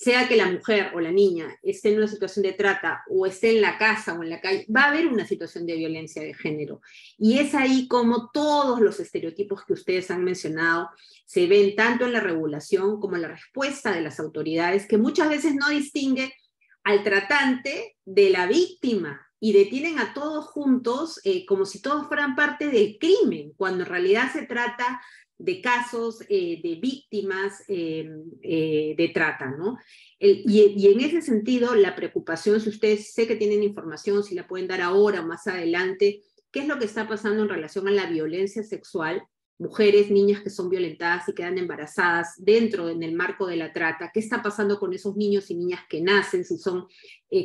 Speaker 8: sea que la mujer o la niña esté en una situación de trata o esté en la casa o en la calle, va a haber una situación de violencia de género. Y es ahí como todos los estereotipos que ustedes han mencionado se ven tanto en la regulación como en la respuesta de las autoridades, que muchas veces no distingue al tratante de la víctima y detienen a todos juntos eh, como si todos fueran parte del crimen, cuando en realidad se trata de casos eh, de víctimas eh, de trata, ¿no? y, en ese sentido, la preocupación, si ustedes sé que tienen información, si la pueden dar ahora o más adelante, ¿qué es lo que está pasando en relación a la violencia sexual? Mujeres, niñas que son violentadas y quedan embarazadas dentro, en el marco de la trata. ¿Qué está pasando con esos niños y niñas que nacen, si son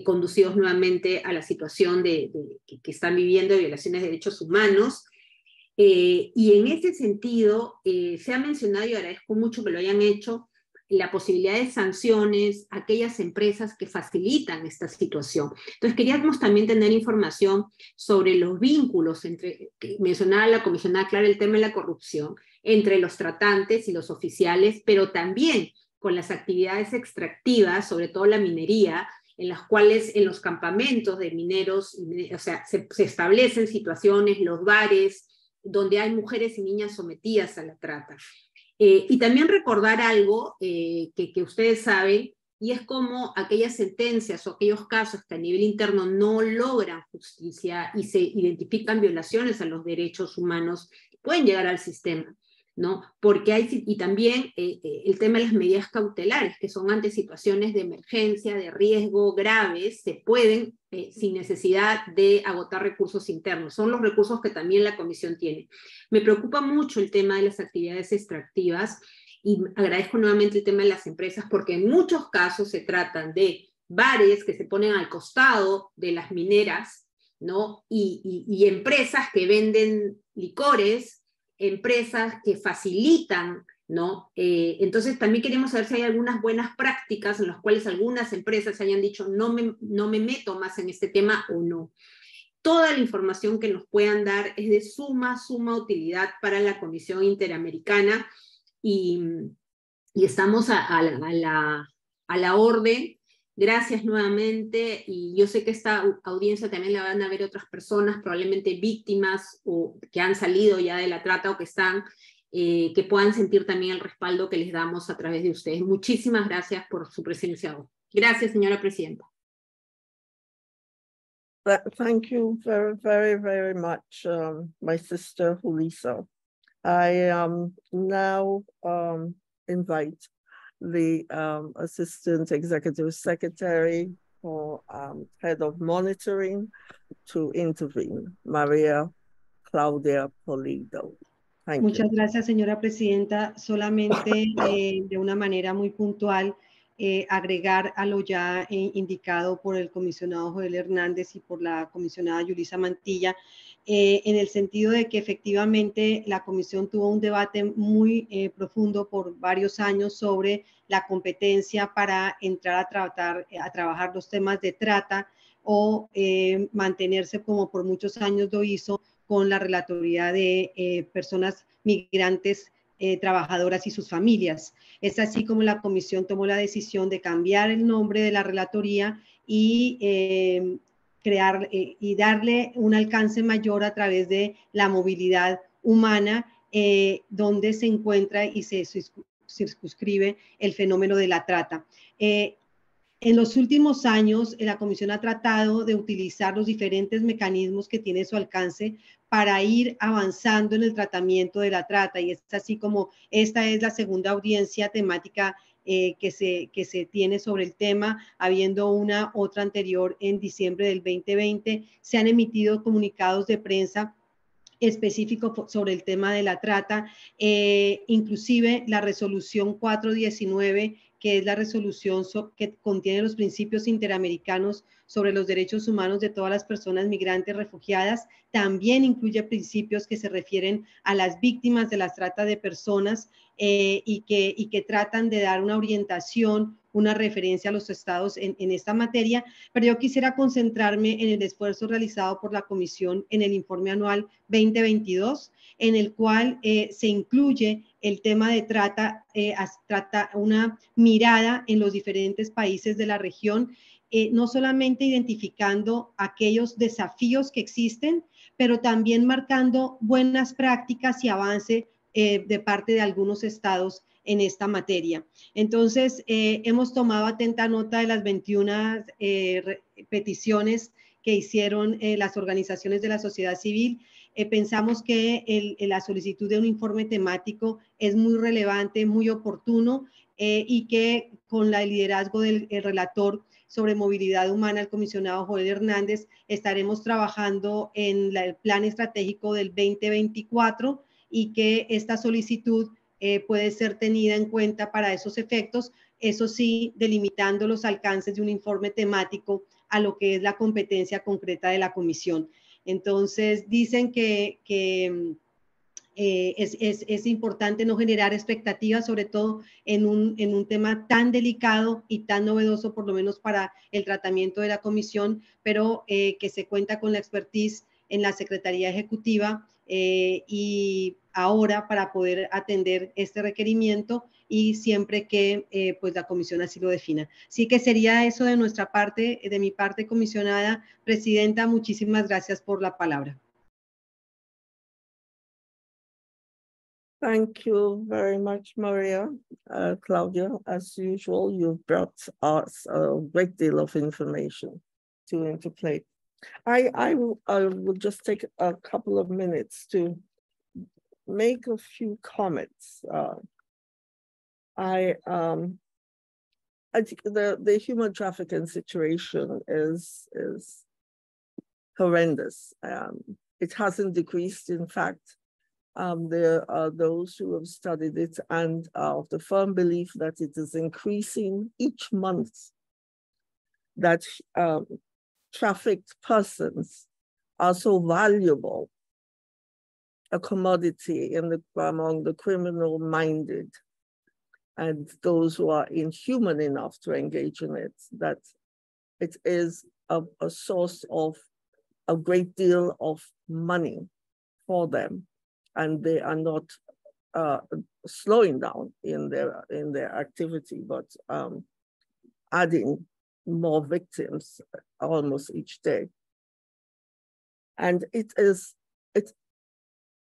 Speaker 8: conducidos nuevamente a la situación de, que, que están viviendo de violaciones de derechos humanos? Eh, y en ese sentido, eh, se ha mencionado, y agradezco mucho que lo hayan hecho, la posibilidad de sanciones a aquellas empresas que facilitan esta situación. Entonces, queríamos también tener información sobre los vínculos entre, mencionaba la comisionada Clara el tema de la corrupción, entre los tratantes y los oficiales, pero también con las actividades extractivas, sobre todo la minería, en las cuales en los campamentos de mineros, o sea, se, se establecen situaciones, los bares, donde hay mujeres y niñas sometidas a la trata. Eh, y también recordar algo eh, que, ustedes saben, y es como aquellas sentencias o aquellos casos que a nivel interno no logran justicia y se identifican violaciones a los derechos humanos, pueden llegar al sistema. ¿No? Porque hay, y también eh, eh, el tema de las medidas cautelares, que son ante situaciones de emergencia, de riesgo graves, se pueden eh, sin necesidad de agotar recursos internos. Son los recursos que también la comisión tiene. Me preocupa mucho el tema de las actividades extractivas y agradezco nuevamente el tema de las empresas porque en muchos casos se tratan de bares que se ponen al costado de las mineras, ¿no? y, y empresas que venden licores empresas que facilitan, ¿no? Eh, entonces también queremos saber si hay algunas buenas prácticas en las cuales algunas empresas hayan dicho no me, no me meto más en este tema o no. Toda la información que nos puedan dar es de suma, suma utilidad para la Comisión Interamericana y, y estamos a, a, la, a la orden Gracias nuevamente y yo sé que esta audiencia también la van a ver otras personas, probablemente víctimas o que han salido ya de la trata o que están, eh, que puedan sentir también el respaldo que les damos a través de ustedes. Muchísimas gracias por su presencia hoy. Gracias, señora presidenta.
Speaker 1: Thank you very, very, very much, um, my sister Julissa. I um, now um, invite the um, Assistant Executive Secretary or um, Head of Monitoring to intervene, Maria Claudia Polido. Thank
Speaker 9: Muchas
Speaker 1: you.
Speaker 9: gracias, señora presidenta. Solamente eh, de una manera muy puntual, eh, agregar a lo ya eh, indicado por el comisionado Joel Hernández y por la comisionada Yulisa Mantilla, eh, en el sentido de que efectivamente la comisión tuvo un debate muy eh, profundo por varios años sobre la competencia para entrar a tratar, a trabajar los temas de trata o eh, mantenerse como por muchos años lo hizo con la relatoría de eh, personas migrantes eh, trabajadoras y sus familias. Es así como la comisión tomó la decisión de cambiar el nombre de la relatoría y eh, crear eh, y darle un alcance mayor a través de la movilidad humana, eh, donde se encuentra y se circu- circunscribe el fenómeno de la trata. Eh, en los últimos años, la Comisión ha tratado de utilizar los diferentes mecanismos que tiene su alcance para ir avanzando en el tratamiento de la trata. Y es así como esta es la segunda audiencia temática eh, que, se, que se tiene sobre el tema, habiendo una otra anterior en diciembre del 2020. Se han emitido comunicados de prensa específicos fo- sobre el tema de la trata, eh, inclusive la resolución 419 que es la resolución so- que contiene los principios interamericanos sobre los derechos humanos de todas las personas migrantes refugiadas, también incluye principios que se refieren a las víctimas de la trata de personas eh, y, que, y que tratan de dar una orientación, una referencia a los estados en, en esta materia, pero yo quisiera concentrarme en el esfuerzo realizado por la Comisión en el informe anual 2022, en el cual eh, se incluye el tema de trata, eh, trata una mirada en los diferentes países de la región, eh, no solamente identificando aquellos desafíos que existen, pero también marcando buenas prácticas y avance eh, de parte de algunos estados en esta materia. Entonces, hemos tomado atenta nota de las 21 eh, re- peticiones que hicieron las organizaciones de la sociedad civil. Eh, pensamos que el- el- la solicitud de un informe temático es muy relevante, muy oportuno eh, y que con la liderazgo del el relator sobre movilidad humana, el comisionado Joel Hernández, estaremos trabajando en el plan estratégico del 2024 y que esta solicitud eh, puede ser tenida en cuenta para esos efectos, eso sí, delimitando los alcances de un informe temático a lo que es la competencia concreta de la comisión. Entonces, dicen que, mm, eh, es importante no generar expectativas, sobre todo en un, en un tema tan delicado y tan novedoso, por lo menos para el tratamiento de la comisión, pero eh, que se cuenta con la expertise en la Secretaría Ejecutiva eh, y ahora para poder atender este requerimiento y siempre que eh, pues la comisión así lo defina. Sí que sería eso de nuestra parte, de mi parte comisionada. Presidenta, muchísimas gracias por la palabra.
Speaker 1: Thank you very much, Maria. Uh, Claudia, as usual, you've brought us a great deal of information to interplay. I, I, I will just take a couple of minutes to make a few comments. Uh, I, um, I think the, the human trafficking situation is, is horrendous. Um, it hasn't decreased. In fact, um, there are those who have studied it and are of the firm belief that it is increasing each month. That um, trafficked persons are so valuable a commodity in the, among the criminal minded and those who are inhuman enough to engage in it, that it is a, a source of a great deal of money for them and they are not uh, slowing down in their in their activity, but um, adding more victims almost each day. And it is it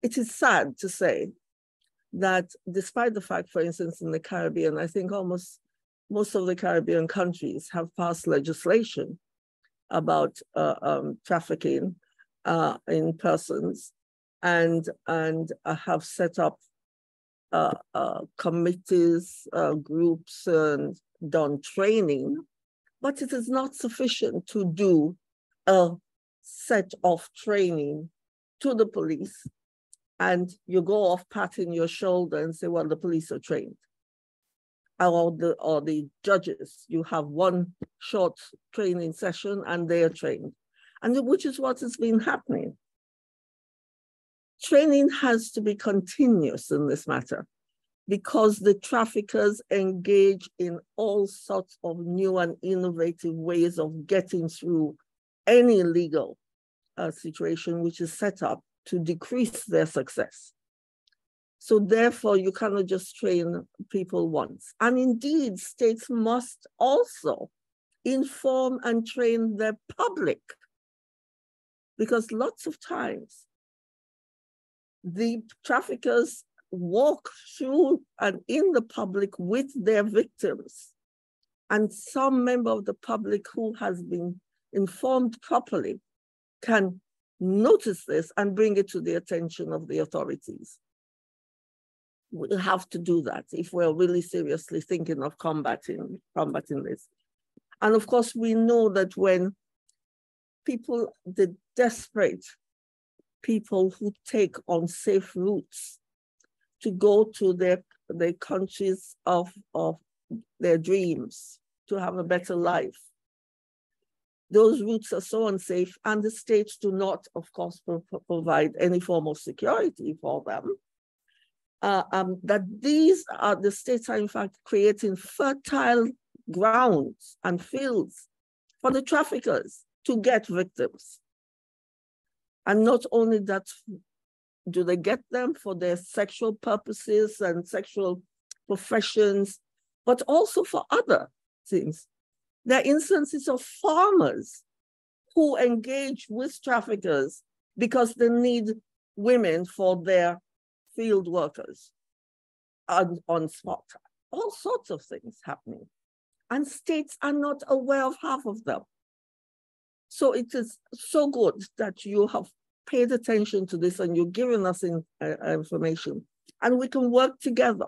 Speaker 1: it is sad to say that despite the fact, for instance, in the Caribbean, I think almost most of the Caribbean countries have passed legislation about uh, um, trafficking uh, in persons and and I have set up uh, uh, committees, uh, groups, and done training, but it is not sufficient to do a set of training to the police and you go off patting your shoulder and say, well, the police are trained. Or the, or the judges, you have one short training session and they are trained. And which is what has been happening. Training has to be continuous in this matter because the traffickers engage in all sorts of new and innovative ways of getting through any legal uh, situation which is set up to decrease their success. So therefore, you cannot just train people once. And indeed, states must also inform and train their public because lots of times the traffickers walk through and in the public with their victims. And some member of the public who has been informed properly can notice this and bring it to the attention of the authorities. We have to do that if we're really seriously thinking of combating, combating this. And of course, we know that when people, the desperate people who take unsafe routes to go to their, their countries of, of their dreams, to have a better life, those routes are so unsafe and the states do not, of course, pro provide any form of security for them. Uh, um, that these are the states are in fact creating fertile grounds and fields for the traffickers to get victims. And not only that, do they get them for their sexual purposes and sexual professions, but also for other things. There are instances of farmers who engage with traffickers because they need women for their field workers on, on spot. All sorts of things happening. And states are not aware of half of them. So it is so good that you have paid attention to this and you're giving us in, uh, information. And we can work together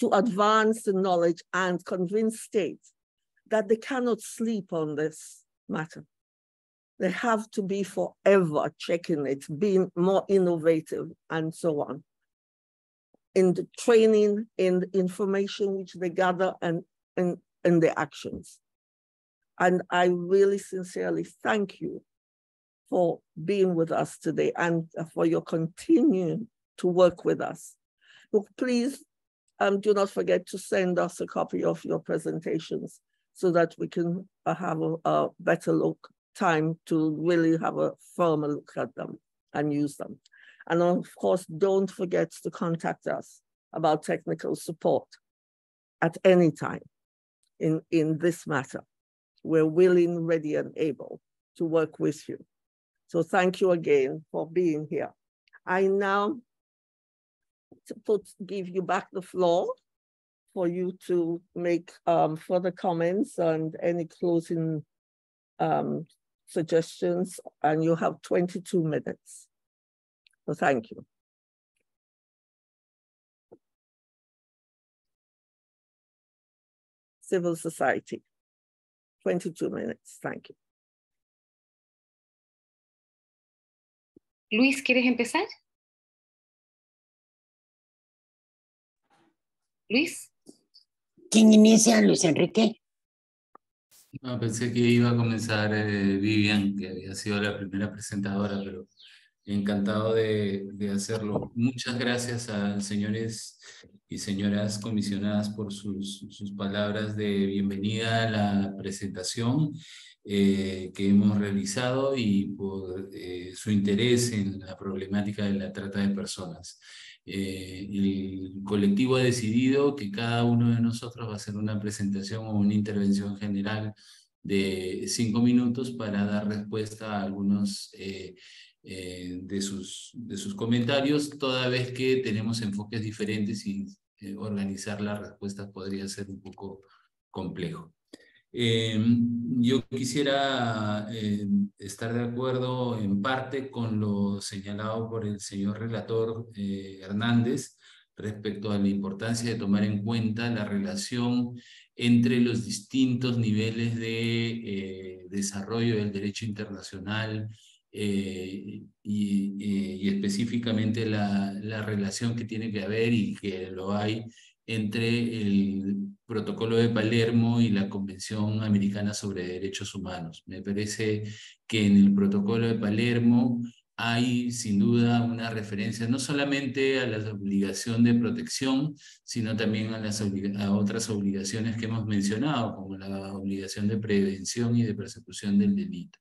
Speaker 1: to advance the knowledge and convince states that they cannot sleep on this matter. They have to be forever checking it, being more innovative, and so on. In the training, in the information which they gather, and in, in the actions. And I really sincerely thank you for being with us today and for your continuing to work with us. Please um, do not forget to send us a copy of your presentations so that we can uh, have a, a better look time to really have a firmer look at them and use them. And of course, don't forget to contact us about technical support at any time in, in this matter. We're willing, ready, and able to work with you. So thank you again for being here. I now put, give you back the floor for you to make um, further comments and any closing um, suggestions, and you have 22 minutes. So thank you. Civil society, 22 minutes, thank you.
Speaker 4: Luis, ¿quieres empezar? Luis.
Speaker 5: ¿Quién inicia, Luis Enrique?
Speaker 3: No, pensé que iba a comenzar eh, Vivian, que había sido la primera presentadora, pero encantado de, de, hacerlo. Muchas gracias a señores y señoras comisionadas por sus, sus palabras de bienvenida a la presentación eh, que hemos realizado y por eh, su interés en la problemática de la trata de personas. Eh, el colectivo ha decidido que cada uno de nosotros va a hacer una presentación o una intervención general de cinco minutos para dar respuesta a algunos eh, eh, de, sus, de sus comentarios, toda vez que tenemos enfoques diferentes y organizar las respuestas podría ser un poco complejo. Em, yo quisiera eh, estar de acuerdo en parte con lo señalado por el señor relator eh, Hernández respecto a la importancia de tomar en cuenta la relación entre los distintos niveles de eh, desarrollo del derecho internacional y, y, específicamente la, la relación que tiene que haber y que lo hay entre el protocolo de Palermo y la Convención Americana sobre Derechos Humanos. Me parece que en el protocolo de Palermo hay sin duda una referencia no solamente a la obligación de protección, sino también a, las otras obligaciones que hemos mencionado, como la obligación de prevención y de persecución del delito.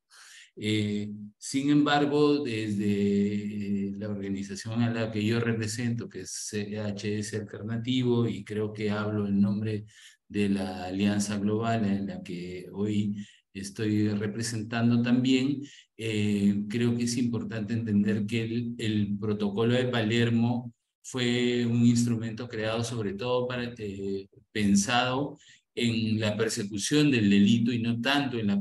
Speaker 3: Eh, sin embargo, desde la organización a la que yo represento, que es CHS Alternativo, y creo que hablo en nombre de la Alianza Global en la que hoy estoy representando también, eh, creo que es importante entender que el, el, protocolo de Palermo fue un instrumento creado sobre todo para, eh, pensado en la persecución del delito y no tanto en la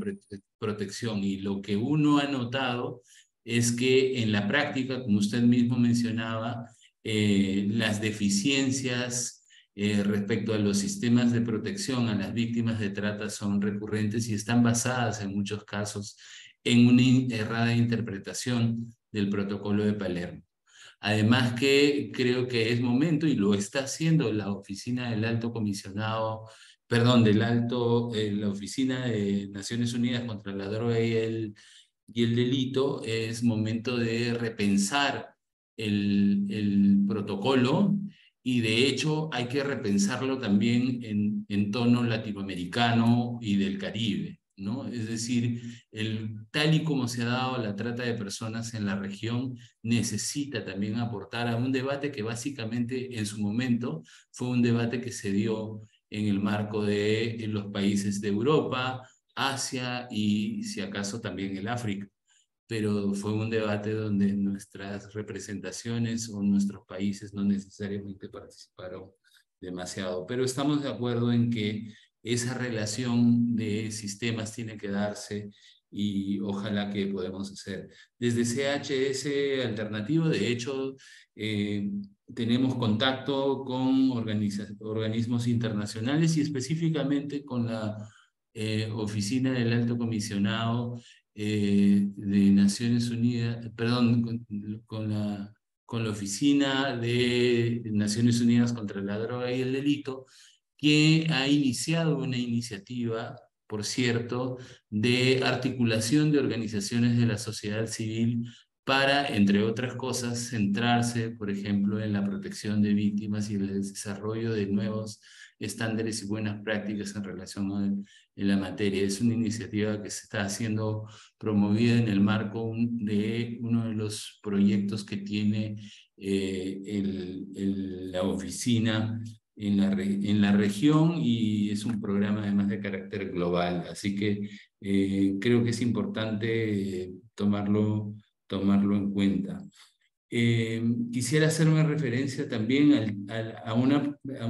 Speaker 3: protección. Y lo que uno ha notado es que en la práctica, como usted mismo mencionaba, eh, las deficiencias eh, respecto a los sistemas de protección a las víctimas de trata son recurrentes y están basadas en muchos casos en una errada interpretación del protocolo de Palermo. Además que creo que es momento, y lo está haciendo la Oficina del Alto Comisionado perdón, del alto, eh, la Oficina de Naciones Unidas contra la Droga y el, y el Delito, es momento de repensar el, el protocolo y de hecho hay que repensarlo también en, en tono latinoamericano y del Caribe. ¿no? Es decir, el, tal y como se ha dado la trata de personas en la región, necesita también aportar a un debate que básicamente en su momento fue un debate que se dio en el marco de los países de Europa, Asia y si acaso también el África. Pero fue un debate donde nuestras representaciones o nuestros países no necesariamente participaron demasiado. Pero estamos de acuerdo en que esa relación de sistemas tiene que darse y ojalá que podamos hacer. Desde CHS Alternativo, de hecho, eh, tenemos contacto con organismos internacionales y específicamente con la eh, Oficina del Alto Comisionado eh, de Naciones Unidas, perdón, con, la, con la Oficina de Naciones Unidas contra la Droga y el Delito, que ha iniciado una iniciativa, por cierto, de articulación de organizaciones de la sociedad civil para, entre otras cosas, centrarse, por ejemplo, en la protección de víctimas y el desarrollo de nuevos estándares y buenas prácticas en relación a en la materia. Es una iniciativa que se está haciendo promovida en el marco de uno de los proyectos que tiene eh, la oficina en la, en la región y es un programa además de carácter global. Así que eh, creo que es importante tomarlo tomarlo en cuenta. Eh, quisiera hacer una referencia también a, una, a,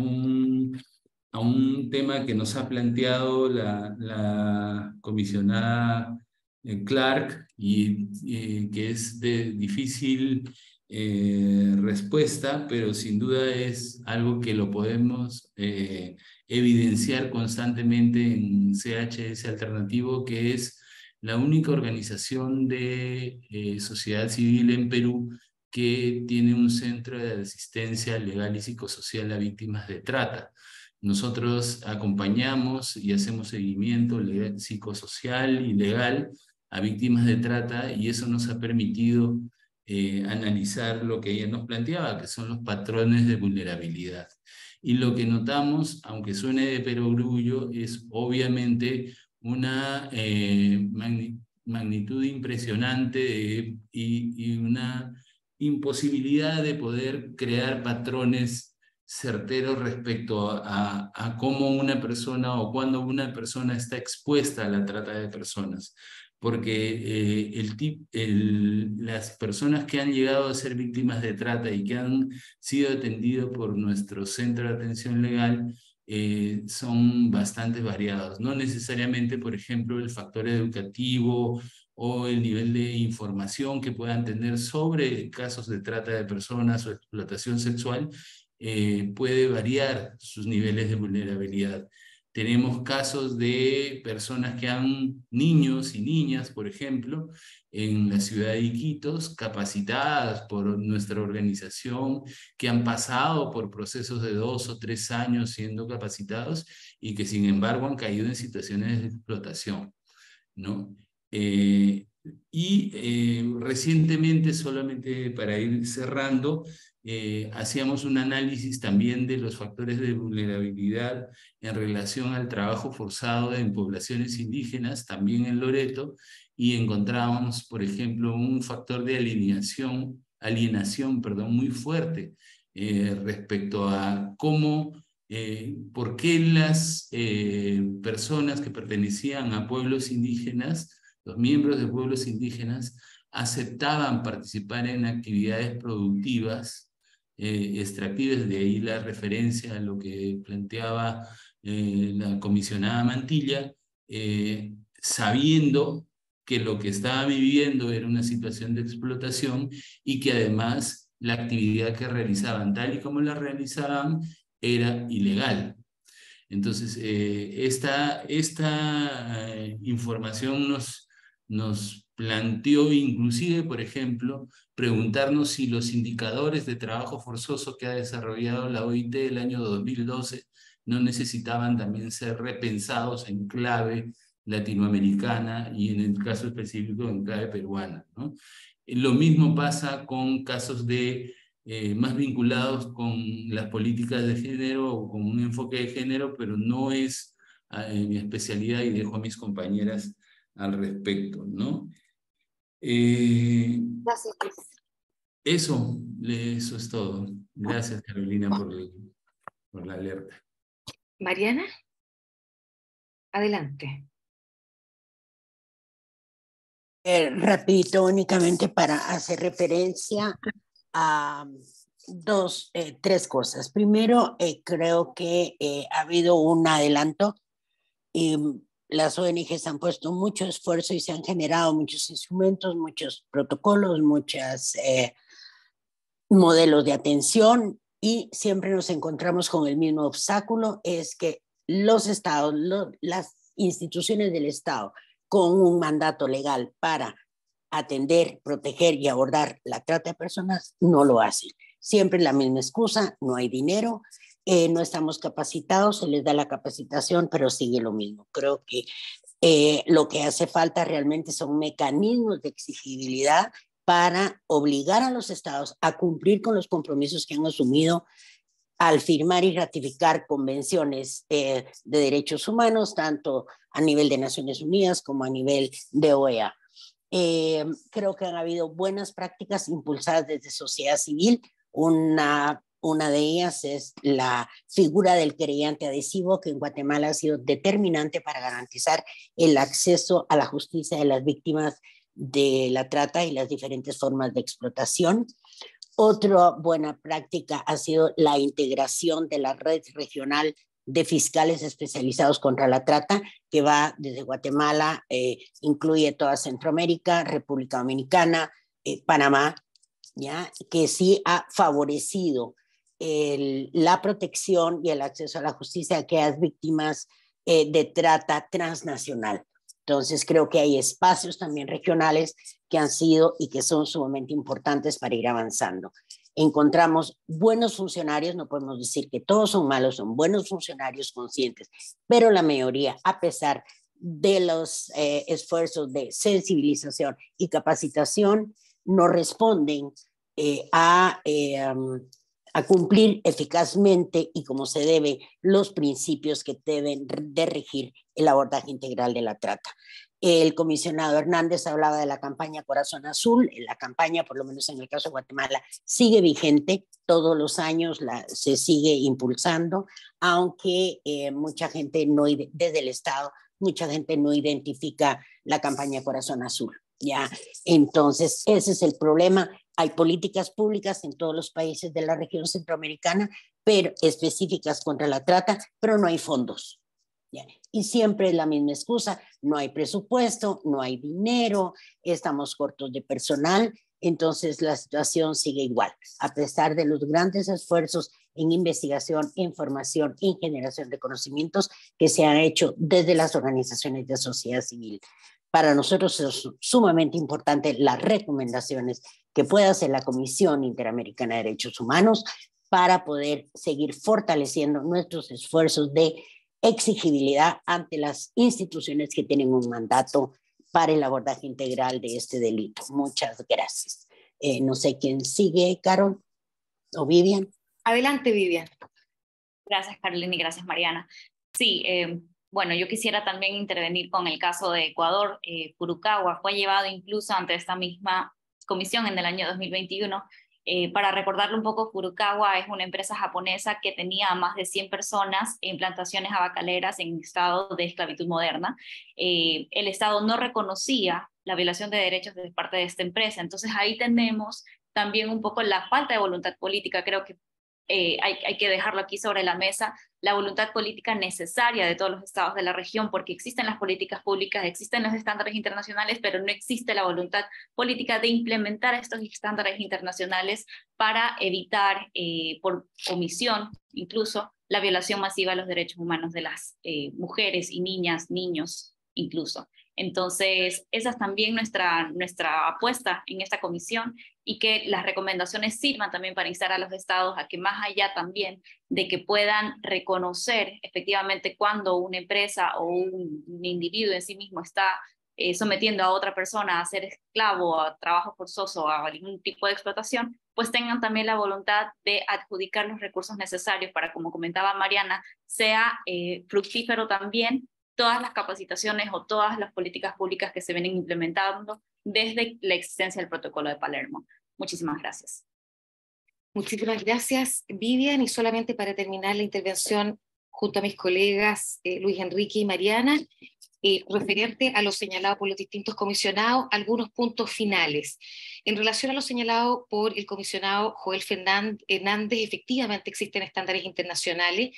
Speaker 3: un, tema que nos ha planteado la, la comisionada eh, Clark y, que es de difícil eh, respuesta, pero sin duda es algo que lo podemos evidenciar constantemente en CHS alternativo, que es la única organización de eh, sociedad civil en Perú que tiene un centro de asistencia legal y psicosocial a víctimas de trata. Nosotros acompañamos y hacemos seguimiento psicosocial y legal a víctimas de trata y eso nos ha permitido eh, analizar lo que ella nos planteaba, que son los patrones de vulnerabilidad. Y lo que notamos, aunque suene de perogrullo, es obviamente una eh, magnitud impresionante y, una imposibilidad de poder crear patrones certeros respecto a, cómo una persona o cuando una persona está expuesta a la trata de personas. Porque eh, las personas que han llegado a ser víctimas de trata y que han sido atendidos por nuestro centro de atención legal eh, son bastante variados. No necesariamente, por ejemplo, el factor educativo o el nivel de información que puedan tener sobre casos de trata de personas o explotación sexual eh, puede variar sus niveles de vulnerabilidad. Tenemos casos de personas que han, niños y niñas, por ejemplo, en la ciudad de Iquitos, capacitadas por nuestra organización, que han pasado por procesos de dos o tres años siendo capacitados y que sin embargo han caído en situaciones de explotación. ¿no? Eh, y eh, recientemente, solamente para ir cerrando, eh, hacíamos un análisis también de los factores de vulnerabilidad en relación al trabajo forzado en poblaciones indígenas, también en Loreto, y encontrábamos, por ejemplo, un factor de alienación, alienación perdón, muy fuerte eh, respecto a cómo, eh, por qué las personas que pertenecían a pueblos indígenas, los miembros de pueblos indígenas, aceptaban participar en actividades productivas eh, de ahí la referencia a lo que planteaba eh, la comisionada Mantilla, eh, sabiendo que lo que estaba viviendo era una situación de explotación y que además la actividad que realizaban, tal y como la realizaban, era ilegal. Entonces, esta, esta información nos, nos planteó inclusive, por ejemplo, preguntarnos si los indicadores de trabajo forzoso que ha desarrollado la OIT el año 2012 no necesitaban también ser repensados en clave latinoamericana y en el caso específico en clave peruana. Lo mismo pasa con casos de eh, más vinculados con las políticas de género o con un enfoque de género, pero no es eh, mi especialidad y dejo a mis compañeras al respecto, ¿no? Eh, Gracias. Eso, eso es todo. Gracias, Carolina, por, por la alerta.
Speaker 4: Mariana, adelante.
Speaker 5: Eh, rapidito, únicamente para hacer referencia a dos, eh, tres cosas. Primero, eh, creo que ha habido un adelanto y las ONGs han puesto mucho esfuerzo y se han generado muchos instrumentos, muchos protocolos, muchos eh, modelos de atención y siempre nos encontramos con el mismo obstáculo, es que los estados, las instituciones del Estado con un mandato legal para atender, proteger y abordar la trata de personas, no lo hacen. Siempre la misma excusa, no hay dinero, eh, no estamos capacitados, se les da la capacitación, pero sigue lo mismo. Creo que eh, lo que hace falta realmente son mecanismos de exigibilidad para obligar a los estados a cumplir con los compromisos que han asumido al firmar y ratificar convenciones eh, de derechos humanos, tanto a nivel de Naciones Unidas como a nivel de OEA. creo que han habido buenas prácticas impulsadas desde sociedad civil, una una de ellas es la figura del creyente adhesivo, que en Guatemala ha sido determinante para garantizar el acceso a la justicia de las víctimas de la trata y las diferentes formas de explotación. Otra buena práctica ha sido la integración de la red regional de fiscales especializados contra la trata, que va desde Guatemala, eh, incluye toda Centroamérica, República Dominicana, eh, Panamá, ¿ya? que sí ha favorecido la protección y el acceso a la justicia a aquellas víctimas eh, de trata transnacional. Entonces, creo que hay espacios también regionales que han sido y que son sumamente importantes para ir avanzando. Encontramos buenos funcionarios, no podemos decir que todos son malos, son buenos funcionarios conscientes, pero la mayoría, a pesar de los eh, esfuerzos de sensibilización y capacitación, no responden eh, a a cumplir eficazmente y como se debe los principios que deben de regir el abordaje integral de la trata. El comisionado Hernández hablaba de la campaña Corazón Azul. La campaña, por lo menos en el caso de Guatemala, sigue vigente. Todos los años se sigue impulsando, aunque eh, mucha gente no, desde el Estado, mucha gente no identifica la campaña Corazón Azul. ¿Ya? Entonces, ese es el problema hay políticas públicas en todos los países de la región centroamericana, pero específicas contra la trata, pero no hay fondos. Y siempre es la misma excusa, no hay presupuesto, no hay dinero, estamos cortos de personal, entonces la situación sigue igual, a pesar de los grandes esfuerzos en investigación, información, en generación de conocimientos que se han hecho desde las organizaciones de sociedad civil. Para nosotros es sumamente importante las recomendaciones que pueda hacer la Comisión Interamericana de Derechos Humanos para poder seguir fortaleciendo nuestros esfuerzos de exigibilidad ante las instituciones que tienen un mandato para el abordaje integral de este delito. Muchas gracias. Eh, no sé quién sigue, Carol o Vivian.
Speaker 4: Adelante, Vivian.
Speaker 2: Gracias, Carolina, y gracias, Mariana. Sí, eh, bueno, yo quisiera también intervenir con el caso de Ecuador. Eh, Furukawa fue llevado incluso ante esta misma comisión en el año 2021 eh, para recordarle un poco, Furukawa es una empresa japonesa que tenía más de 100 personas en plantaciones abacaleras en estado de esclavitud moderna. Eh, el Estado no reconocía la violación de derechos de parte de esta empresa. Entonces ahí tenemos también un poco la falta de voluntad política. Creo que eh, hay, que dejarlo aquí sobre la mesa, la voluntad política necesaria de todos los estados de la región, porque existen las políticas públicas, existen los estándares internacionales, pero no existe la voluntad política de implementar estos estándares internacionales para evitar, eh, por omisión incluso, la violación masiva de los derechos humanos de las eh, mujeres y niñas, niños incluso. Entonces, esa es también nuestra, nuestra apuesta en esta comisión y que las recomendaciones sirvan también para instar a los estados a que más allá también de que puedan reconocer efectivamente cuando una empresa o un, individuo en sí mismo está eh, sometiendo a otra persona a ser esclavo, a trabajo forzoso, a algún tipo de explotación, pues tengan también la voluntad de adjudicar los recursos necesarios para, como comentaba Mariana, sea eh, fructífero también todas las capacitaciones o todas las políticas públicas que se vienen implementando desde la existencia del protocolo de Palermo. Muchísimas gracias.
Speaker 4: Muchísimas gracias, Vivian. Y solamente para terminar la intervención junto a mis colegas eh, Luis Enrique y Mariana, eh, referente a lo señalado por los distintos comisionados, algunos puntos finales. En relación a lo señalado por el comisionado Joel Hernández, efectivamente existen estándares internacionales,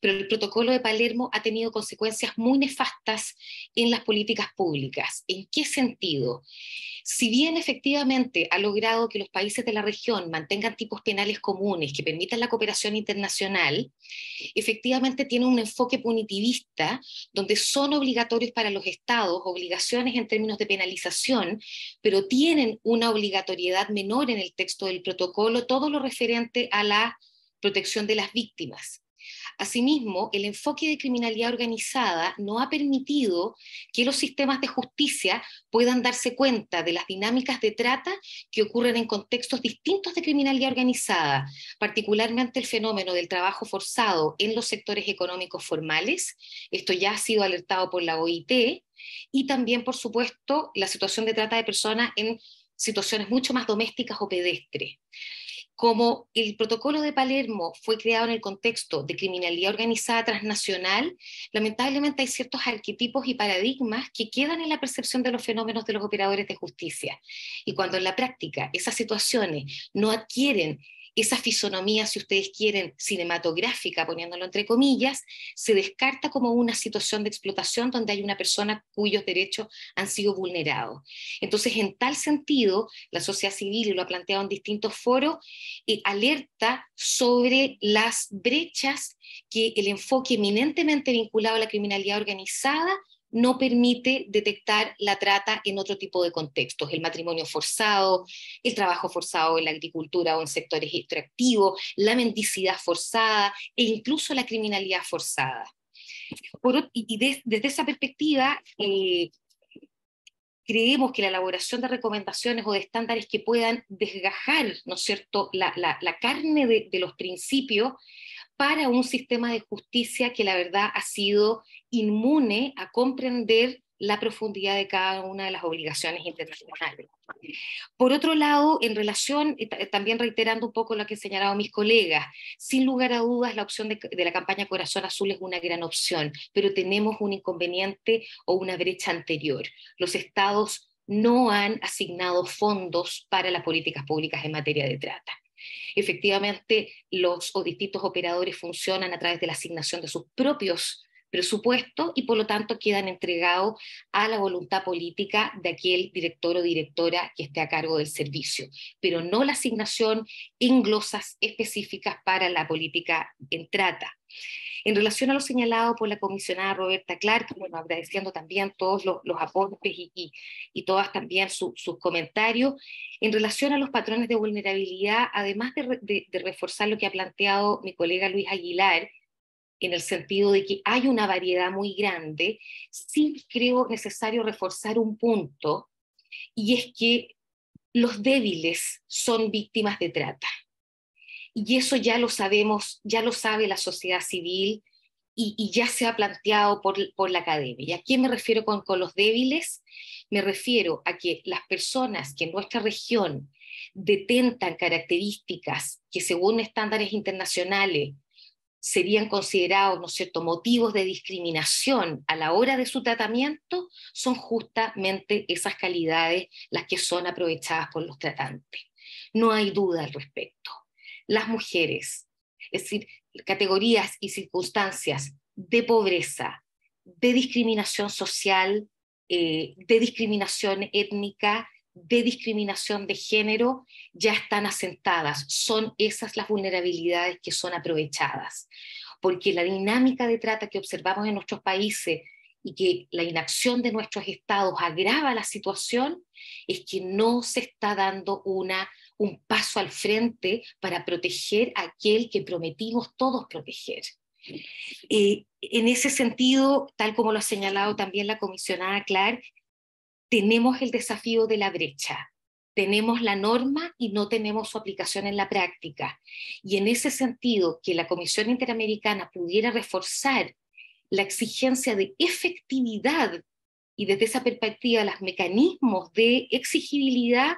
Speaker 4: pero el protocolo de Palermo ha tenido consecuencias muy nefastas en las políticas públicas. ¿En qué sentido? Si bien efectivamente ha logrado que los países de la región mantengan tipos penales comunes que permitan la cooperación internacional, efectivamente tiene un enfoque punitivista donde son obligatorios para los estados obligaciones en términos de penalización, pero tienen una obligatoriedad menor en el texto del protocolo, todo lo referente a la protección de las víctimas. Asimismo, el enfoque de criminalidad organizada no ha permitido que los sistemas de justicia puedan darse cuenta de las dinámicas de trata que ocurren en contextos distintos de criminalidad organizada, particularmente el fenómeno del trabajo forzado en los sectores económicos formales. Esto ya ha sido alertado por la OIT. Y también, por supuesto, la situación de trata de personas en situaciones mucho más domésticas o pedestres como el protocolo de Palermo fue creado en el contexto de criminalidad organizada transnacional, lamentablemente hay ciertos arquetipos y paradigmas que quedan en la percepción de los fenómenos de los operadores de justicia. Y cuando en la práctica esas situaciones no adquieren esa fisonomía, si ustedes quieren, cinematográfica, poniéndolo entre comillas, se descarta como una situación de explotación donde hay una persona cuyos derechos han sido vulnerados. Entonces, en tal sentido, la sociedad civil, y lo ha planteado en distintos foros, eh, alerta sobre las brechas que el enfoque eminentemente vinculado a la criminalidad organizada no permite detectar la trata en otro tipo de contextos, el matrimonio forzado, el trabajo forzado en la agricultura o en sectores extractivos, la mendicidad forzada e incluso la criminalidad forzada. y, desde esa perspectiva, eh, creemos que la elaboración de recomendaciones o de estándares que puedan desgajar, ¿no es cierto?, la, carne de los principios para un sistema de justicia que la verdad ha sido inmune a comprender la profundidad de cada una de las obligaciones internacionales. Por otro lado, en relación, también reiterando un poco lo que han señalado mis colegas, sin lugar a dudas la opción de, la campaña Corazón Azul es una gran opción, pero tenemos un inconveniente o una brecha anterior. Los estados no han asignado fondos para las políticas públicas en materia de trata. Efectivamente, los o distintos operadores funcionan a través de la asignación de sus propios presupuestos y por lo tanto quedan entregados a la voluntad política de aquel director o directora que esté a cargo del servicio, pero no la asignación en glosas específicas para la política en trata. En relación a lo señalado por la comisionada Roberta Clark, bueno, agradeciendo también todos los, aportes y, y, todas también sus comentarios, en relación a los patrones de vulnerabilidad, además de, de reforzar lo que ha planteado mi colega Luis Aguilar, en el sentido de que hay una variedad muy grande, sí creo necesario reforzar un punto, y es que los débiles son víctimas de trata. Y eso ya lo sabemos, ya lo sabe la sociedad civil y, ya se ha planteado por, por, la academia. ¿Y a quién me refiero con, con los débiles? Me refiero a que las personas que en nuestra región detentan características que según estándares internacionales serían considerados, ¿no cierto?, motivos de discriminación a la hora de su tratamiento, son justamente esas calidades las que son aprovechadas por los tratantes. No hay duda al respecto las mujeres, es decir, categorías y circunstancias de pobreza, de discriminación social, eh, de discriminación étnica, de discriminación de género, ya están asentadas. Son esas las vulnerabilidades que son aprovechadas. Porque la dinámica de trata que observamos en nuestros países y que la inacción de nuestros estados agrava la situación, es que no se está dando una un paso al frente para proteger a aquel que prometimos todos proteger. Eh, en ese sentido, tal como lo ha señalado también la comisionada Clark, tenemos el desafío de la brecha. Tenemos la norma y no tenemos su aplicación en la práctica. Y en ese sentido, que la Comisión Interamericana pudiera reforzar la exigencia de efectividad y desde esa perspectiva los mecanismos de exigibilidad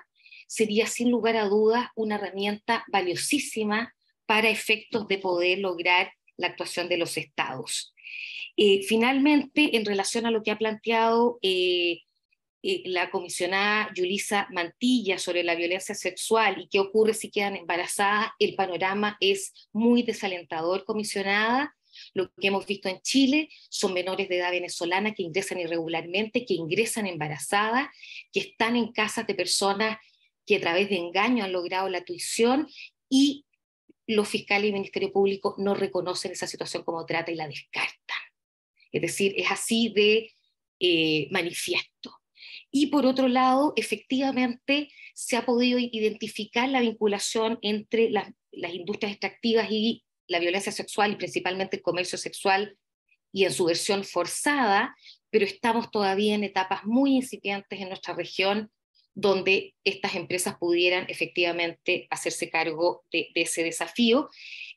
Speaker 4: sería sin lugar a dudas una herramienta valiosísima para efectos de poder lograr la actuación de los estados. Eh, finalmente, en relación a lo que ha planteado eh, eh, la comisionada Yulisa Mantilla sobre la violencia sexual y qué ocurre si quedan embarazadas, el panorama es muy desalentador, comisionada. Lo que hemos visto en Chile son menores de edad venezolana que ingresan irregularmente, que ingresan embarazadas, que están en casas de personas que a través de engaño han logrado la tuición y los fiscales y el Ministerio Público no reconocen esa situación como trata y la descartan. Es decir, es así de eh, manifiesto. Y por otro lado, efectivamente, se ha podido identificar la vinculación entre las, industrias extractivas y la violencia sexual y principalmente el comercio sexual y en su versión forzada, pero estamos todavía en etapas muy incipientes en nuestra región donde estas empresas pudieran efectivamente hacerse cargo de, ese desafío.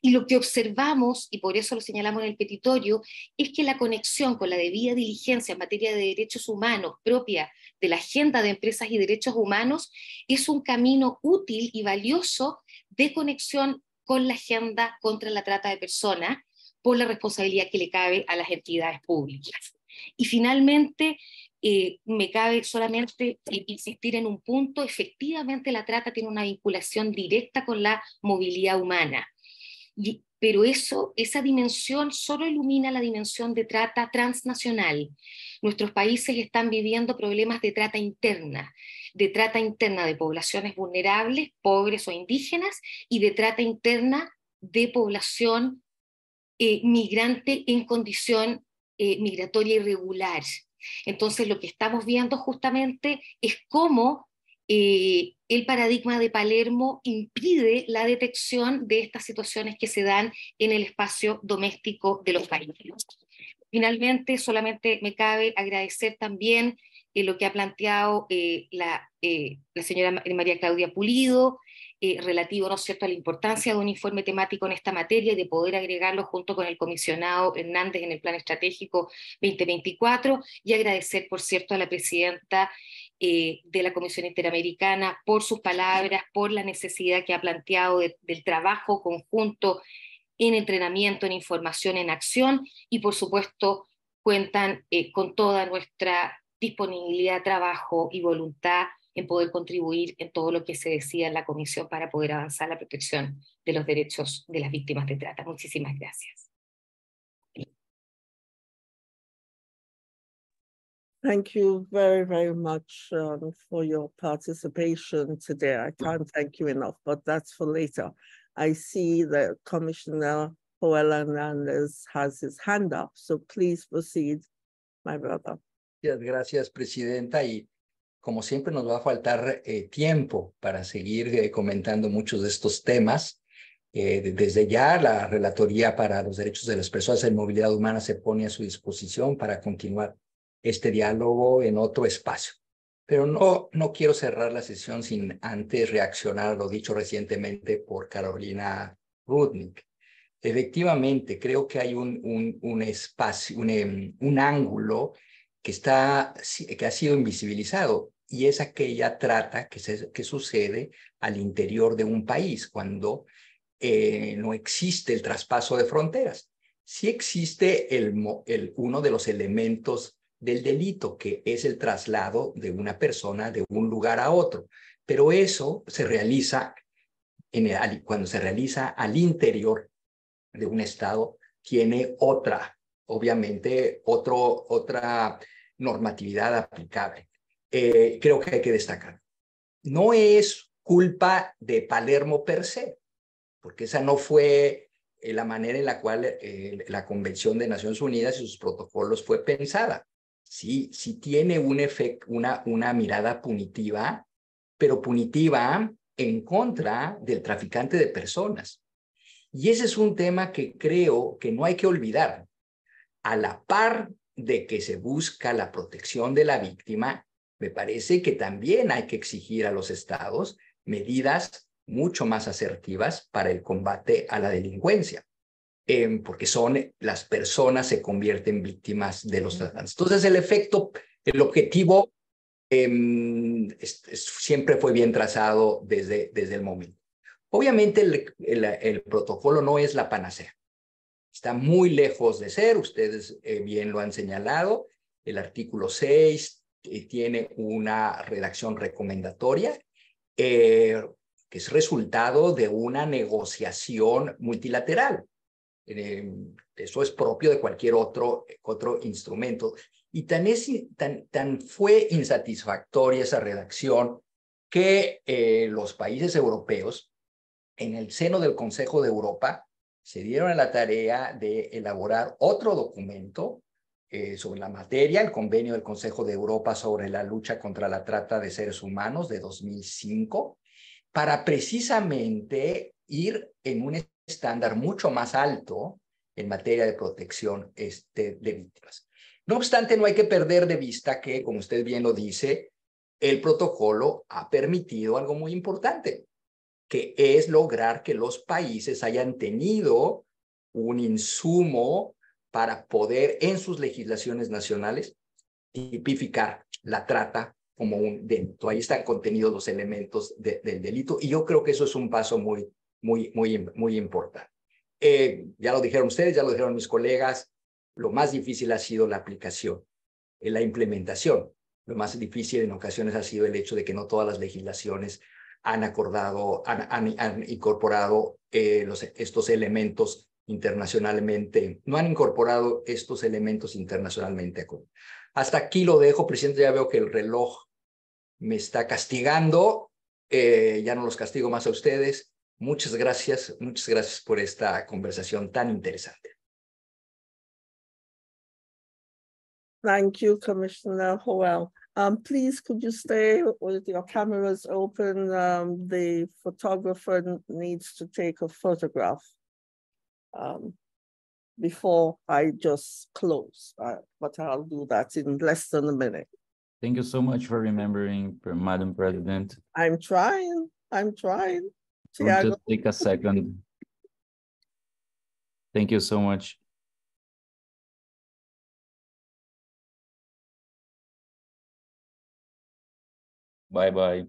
Speaker 4: Y lo que observamos, y por eso lo señalamos en el petitorio, es que la conexión con la debida diligencia en materia de derechos humanos propia de la agenda de empresas y derechos humanos es un camino útil y valioso de conexión con la agenda contra la trata de personas por la responsabilidad que le cabe a las entidades públicas. Y finalmente, eh, me cabe solamente insistir en un punto, efectivamente la trata tiene una vinculación directa con la movilidad humana, pero eso, esa dimensión solo ilumina la dimensión de trata transnacional. Nuestros países están viviendo problemas de trata interna, de trata interna de poblaciones vulnerables, pobres o indígenas, y de trata interna de población eh, migrante en condición eh, migratoria irregular. Entonces, lo que estamos viendo justamente es cómo eh, el paradigma de Palermo impide la detección de estas situaciones que se dan en el espacio doméstico de los países. Finalmente, solamente me cabe agradecer también eh, lo que ha planteado eh, la, señora María Claudia Pulido, relativo, ¿no es cierto?, a la importancia de un informe temático en esta materia y de poder agregarlo junto con el comisionado Hernández en el Plan Estratégico 2024 y agradecer, por cierto, a la presidenta eh, de la Comisión Interamericana por sus palabras, por la necesidad que ha planteado del trabajo conjunto en entrenamiento, en información, en acción y, por supuesto, cuentan eh, con toda nuestra disponibilidad, trabajo y voluntad en poder contribuir en todo lo que se decía en la comisión para poder avanzar la protección de los derechos de las víctimas de trata. Muchísimas gracias.
Speaker 1: Thank you very, very much um, for your participation today. I can't thank you enough, but that's for later. I see that Commissioner Joel Hernandez has his hand up, so please proceed, my brother.
Speaker 6: Gracias, Presidenta. Y como siempre nos va a faltar eh, tiempo para seguir eh, comentando muchos de estos temas. Eh, desde ya, la Relatoría para los Derechos de las Personas en Movilidad Humana se pone a su disposición para continuar este diálogo en otro espacio. Pero no, no quiero cerrar la sesión sin antes reaccionar a lo dicho recientemente por Carolina Rudnick. Efectivamente, creo que hay un, un, un espacio, un, em, un ángulo que, está, que ha sido invisibilizado y es aquella trata que, se, que sucede al interior de un país cuando eh, no existe el traspaso de fronteras. Sí existe el, el, uno de los elementos del delito, que es el traslado de una persona de un lugar a otro, pero eso se realiza en el, cuando se realiza al interior de un estado, tiene otra, obviamente, otro, otra normatividad aplicable. Eh, creo que hay que destacar. No es culpa de Palermo per se, porque esa no fue eh, la manera en la cual eh, la Convención de Naciones Unidas y sus protocolos fue pensada. Sí, sí tiene un efecto, una, una mirada punitiva, pero punitiva en contra del traficante de personas. Y ese es un tema que creo que no hay que olvidar. A la par de que se busca la protección de la víctima, me parece que también hay que exigir a los estados medidas mucho más asertivas para el combate a la delincuencia, eh, porque son las personas se convierten en víctimas de los tratantes. Entonces el efecto, el objetivo eh, es, es, siempre fue bien trazado desde, desde el momento. Obviamente el, el, el protocolo no es la panacea. Está muy lejos de ser, ustedes eh, bien lo han señalado. El artículo 6 eh, tiene una redacción recomendatoria eh, que es resultado de una negociación multilateral. Eso es propio de cualquier otro, otro instrumento. Y tan, es, tan, tan fue insatisfactoria esa redacción que los países europeos, en el seno del Consejo de Europa, se dieron a la tarea de elaborar otro documento eh, sobre la materia, el convenio del Consejo de Europa sobre la lucha contra la trata de seres humanos de 2005, para precisamente ir en un estándar mucho más alto en materia de protección este, de víctimas. No obstante, no hay que perder de vista que, como usted bien lo dice, el protocolo ha permitido algo muy importante, que es lograr que los países hayan tenido un insumo para poder en sus legislaciones nacionales tipificar la trata como un delito. Ahí están contenidos los elementos de, del delito y yo creo que eso es un paso muy, muy, muy, muy importante. Eh, ya lo dijeron ustedes, ya lo dijeron mis colegas, lo más difícil ha sido la aplicación, eh, la implementación. Lo más difícil en ocasiones ha sido el hecho de que no todas las legislaciones han acordado, han, han, incorporado eh, los, estos elementos internacionalmente, no han incorporado estos elementos internacionalmente. Hasta aquí lo dejo, presidente, ya veo que el reloj me está castigando, eh, ya no los castigo más a ustedes. Muchas gracias, muchas gracias por esta conversación tan interesante.
Speaker 1: Thank you, Commissioner Howell. Um, please, could you stay with your cameras open? Um, the photographer needs to take a photograph um, before I just close, uh, but I'll do that in less than a minute.
Speaker 10: Thank you so much for remembering, Madam President.
Speaker 1: I'm trying, I'm trying.
Speaker 10: Just take a second. Thank you so much. Bye bye.